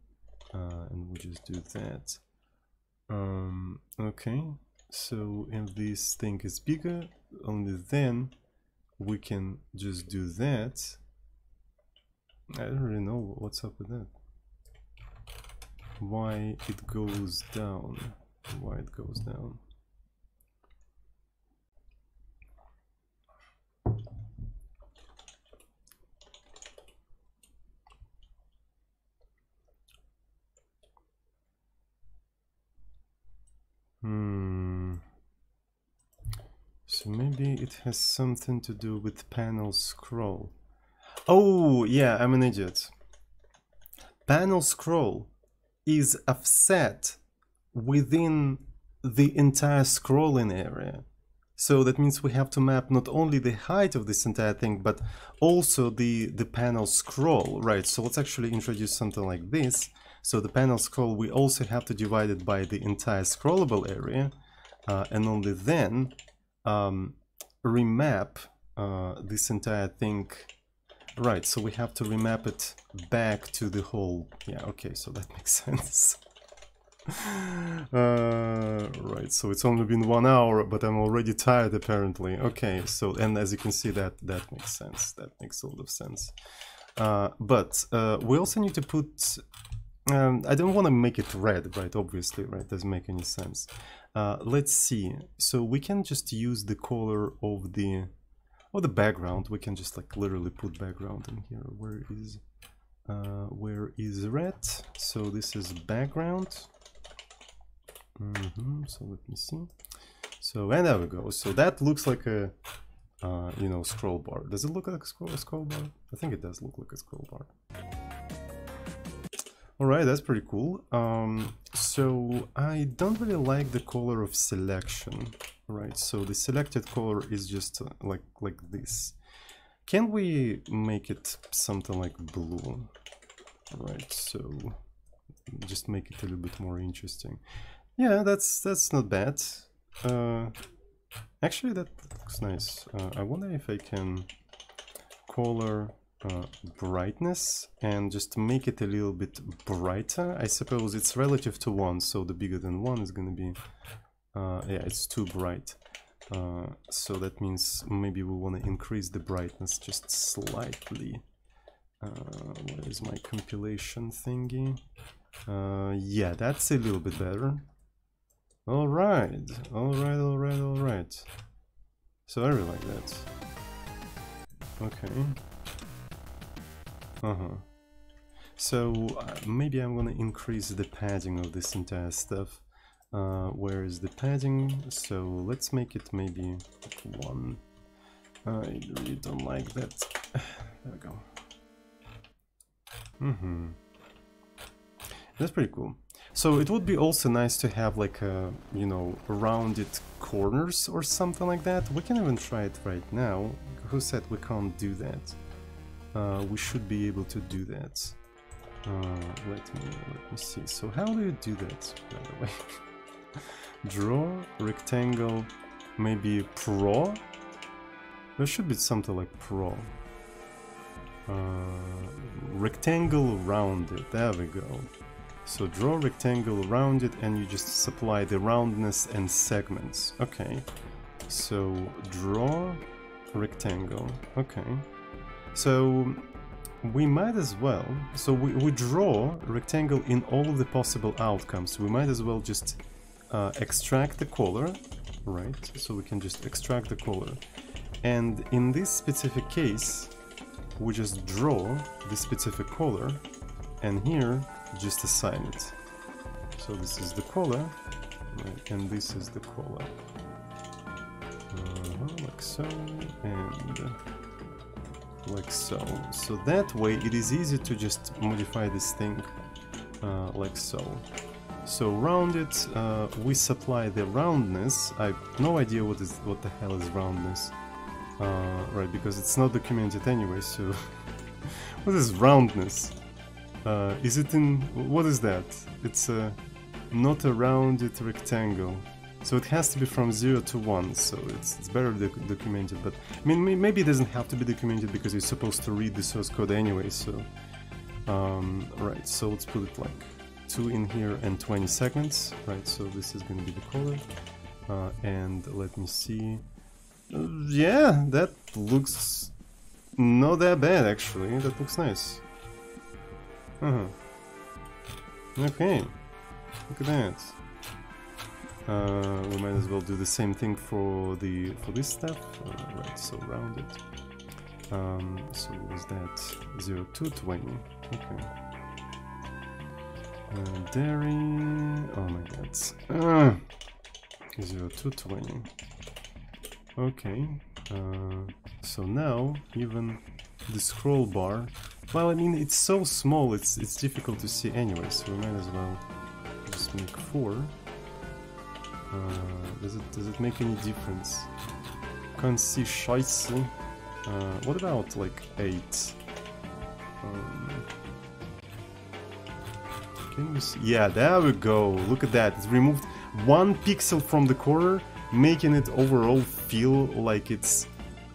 uh, and we just do that. Um, okay, so if this thing is bigger, only then we can just do that. I don't really know what's up with that. Why it goes down. Why it goes down. Hmm. So maybe it has something to do with panel scroll. Oh, yeah, I'm an idiot. Panel scroll is offset within the entire scrolling area. So that means we have to map not only the height of this entire thing, but also the, the panel scroll, right? So let's actually introduce something like this. So the panel scroll, we also have to divide it by the entire scrollable area, uh, and only then um, remap uh, this entire thing. Right, so we have to remap it back to the whole. Yeah, okay, so that makes sense. uh, right, so it's only been one hour, but I'm already tired apparently. Okay, so and as you can see, that that makes sense. That makes a lot of sense. Uh, but uh, we also need to put um, I don't want to make it red, right? Obviously, right? Doesn't make any sense. Uh, let's see. So we can just use the color of the or the background. We can just like literally put background in here. Where is uh, where is red? So this is background. Mm -hmm. So let me see. So and there we go. So that looks like a uh, you know scroll bar. Does it look like a scroll, a scroll bar? I think it does look like a scroll bar. Alright, that's pretty cool. Um, so I don't really like the color of selection. Right, so the selected color is just uh, like like this. Can we make it something like blue? Right, so just make it a little bit more interesting. Yeah, that's that's not bad. Uh, actually, that looks nice. Uh, I wonder if I can color uh, brightness and just make it a little bit brighter. I suppose it's relative to 1, so the bigger than 1 is going to be... Uh, yeah, it's too bright. Uh, so that means maybe we want to increase the brightness just slightly. Uh, where is my compilation thingy? Uh, yeah, that's a little bit better. Alright, alright, alright, alright. So I really like that. Okay. Uh-huh. So uh, maybe I'm gonna increase the padding of this entire stuff. Uh, where is the padding? So let's make it maybe one. I really don't like that. there we go. Mm-hmm. That's pretty cool. So it would be also nice to have like a, you know, rounded corners or something like that. We can even try it right now. Who said we can't do that? Uh, we should be able to do that. Uh, let me let me see. So how do you do that, by the way? Draw rectangle, maybe pro. There should be something like pro. Uh, rectangle rounded. There we go. So draw rectangle rounded, and you just supply the roundness and segments. Okay. So draw rectangle. Okay. So we might as well, so we, we draw rectangle in all of the possible outcomes. We might as well just uh, extract the color, right? So we can just extract the color. And in this specific case, we just draw the specific color and here just assign it. So this is the color, right? and this is the color. Uh, like so, and like so. So that way it is easy to just modify this thing uh, like so. So rounded, uh, we supply the roundness. I have no idea what is what the hell is roundness, uh, right? Because it's not documented anyway. So what is roundness? Uh, is it in what is that? It's a not a rounded rectangle. So it has to be from 0 to 1, so it's, it's better doc documented, but I mean, maybe it doesn't have to be documented because you're supposed to read the source code anyway, so... Um, right, so let's put it like 2 in here and 20 seconds, right, so this is going to be the color. Uh, and let me see... Uh, yeah, that looks not that bad actually, that looks nice. Uh huh. Okay, look at that. Uh, we might as well do the same thing for the for this stuff. Uh, right, so round it. Um, so was that 0 to 20? Okay. Uh, dairy. Oh my god. Uh, 0 to 20. Okay. Uh, so now even the scroll bar. Well, I mean it's so small. It's it's difficult to see anyway. So we might as well just make four. Uh, does it does it make any difference? Can't see scheiße. Uh, what about like 8? Um, can you see? Yeah, there we go. Look at that. It's removed one pixel from the corner, making it overall feel like it's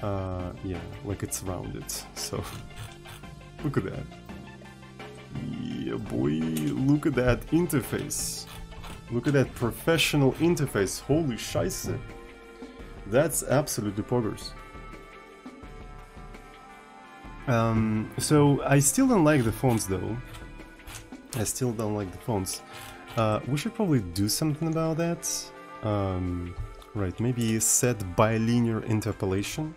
uh, yeah, like it's rounded. So look at that. Yeah, boy, look at that interface. Look at that professional interface. Holy scheiße. That's absolutely poggers. Um, so I still don't like the fonts though. I still don't like the fonts. Uh, we should probably do something about that. Um, right, maybe set bilinear interpolation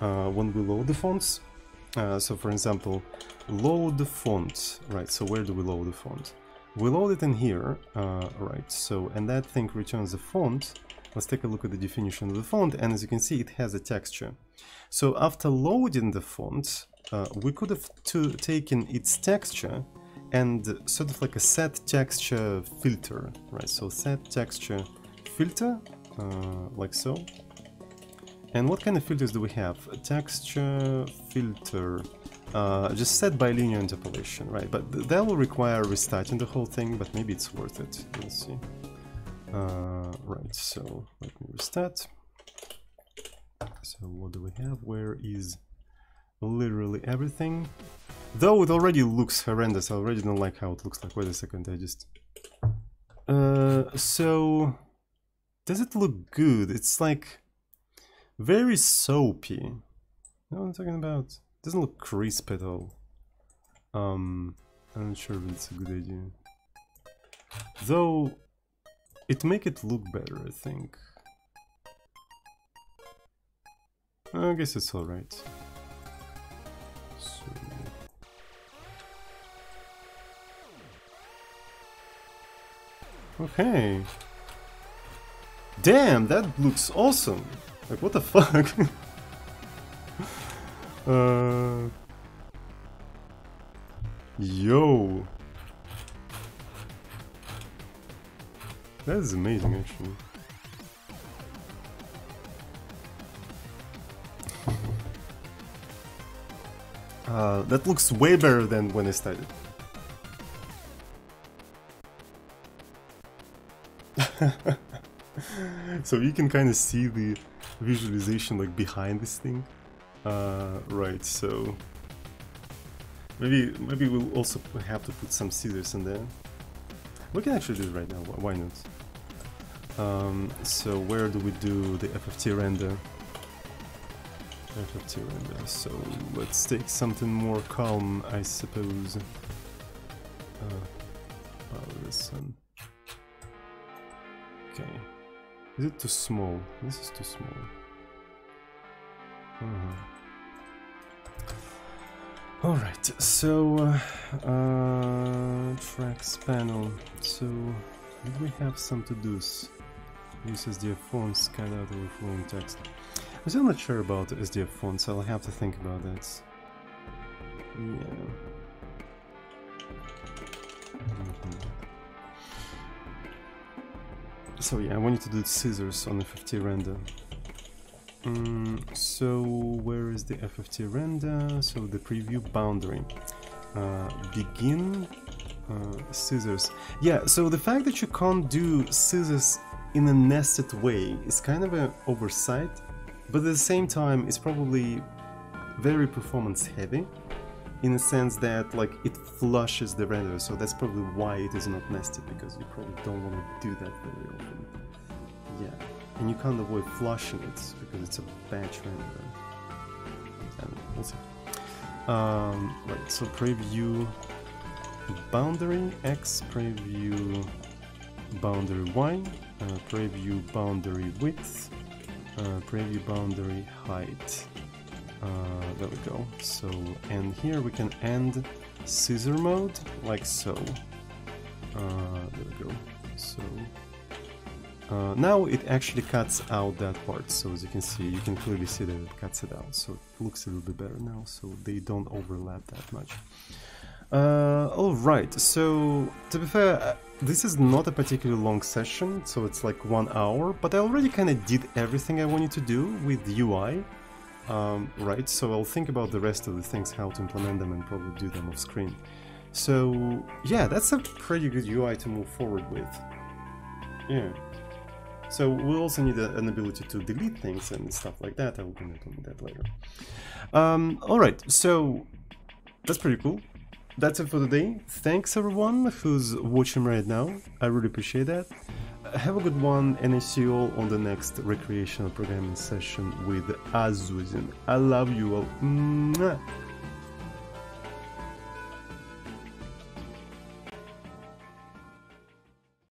uh, when we load the fonts. Uh, so for example, load the font. Right, so where do we load the font? We load it in here, uh, right, so, and that thing returns a font. Let's take a look at the definition of the font, and as you can see, it has a texture. So after loading the font, uh, we could have taken its texture and sort of like a set texture filter, right? So set texture filter, uh, like so. And what kind of filters do we have? A texture filter, uh, just set bilinear interpolation, right? But th that will require restarting the whole thing, but maybe it's worth it. Let's see. Uh, right, so let me restart. So what do we have? Where is literally everything? Though it already looks horrendous, I already don't like how it looks like. Wait a second, I just... Uh, so... Does it look good? It's like... Very soapy. You know what I'm talking about? Doesn't look crisp at all. Um, I'm not sure if it's a good idea. Though, it make it look better, I think. I guess it's alright. So... Okay. Damn, that looks awesome! Like, what the fuck? Uh... Yo! That is amazing, actually. Uh, that looks way better than when I started. so you can kind of see the visualization like behind this thing. Uh, right, so maybe maybe we'll also have to put some scissors in there. We can actually do it right now. Why not? Um, so where do we do the FFT render? FFT render. So let's take something more calm, I suppose. Uh, oh, this one. Okay. Is it too small? This is too small. Uh -huh. Alright, so uh, uh, tracks panel. So we have some to do's? Use SDF fonts, cut out overflowing text. I'm still not sure about SDF fonts, I'll have to think about that. Yeah. Mm -hmm. So yeah, I wanted to do scissors on the FFT render. Mm, so where is the FFT render? So the preview boundary. Uh, begin uh, scissors. Yeah, so the fact that you can't do scissors in a nested way is kind of an oversight, but at the same time it's probably very performance heavy in a sense that like it flushes the render so that's probably why it is not nested because you probably don't want to do that very often yeah and you can't avoid flushing it because it's a batch render and we'll see um, right so preview boundary x preview boundary y uh, preview boundary width uh, preview boundary height uh, there we go. So, and here we can end scissor mode, like so. Uh, there we go. So, uh, now it actually cuts out that part, so as you can see, you can clearly see that it cuts it out, so it looks a little bit better now, so they don't overlap that much. Uh, Alright, so to be fair, uh, this is not a particularly long session, so it's like one hour, but I already kind of did everything I wanted to do with UI. Um, right, so I'll think about the rest of the things, how to implement them and probably do them off screen. So yeah, that's a pretty good UI to move forward with. Yeah. So we also need a, an ability to delete things and stuff like that. I will on that later. Um, Alright, so that's pretty cool. That's it for today. Thanks everyone who's watching right now. I really appreciate that have a good one and I see you all on the next recreational programming session with Azuzin. I love you all. Mwah.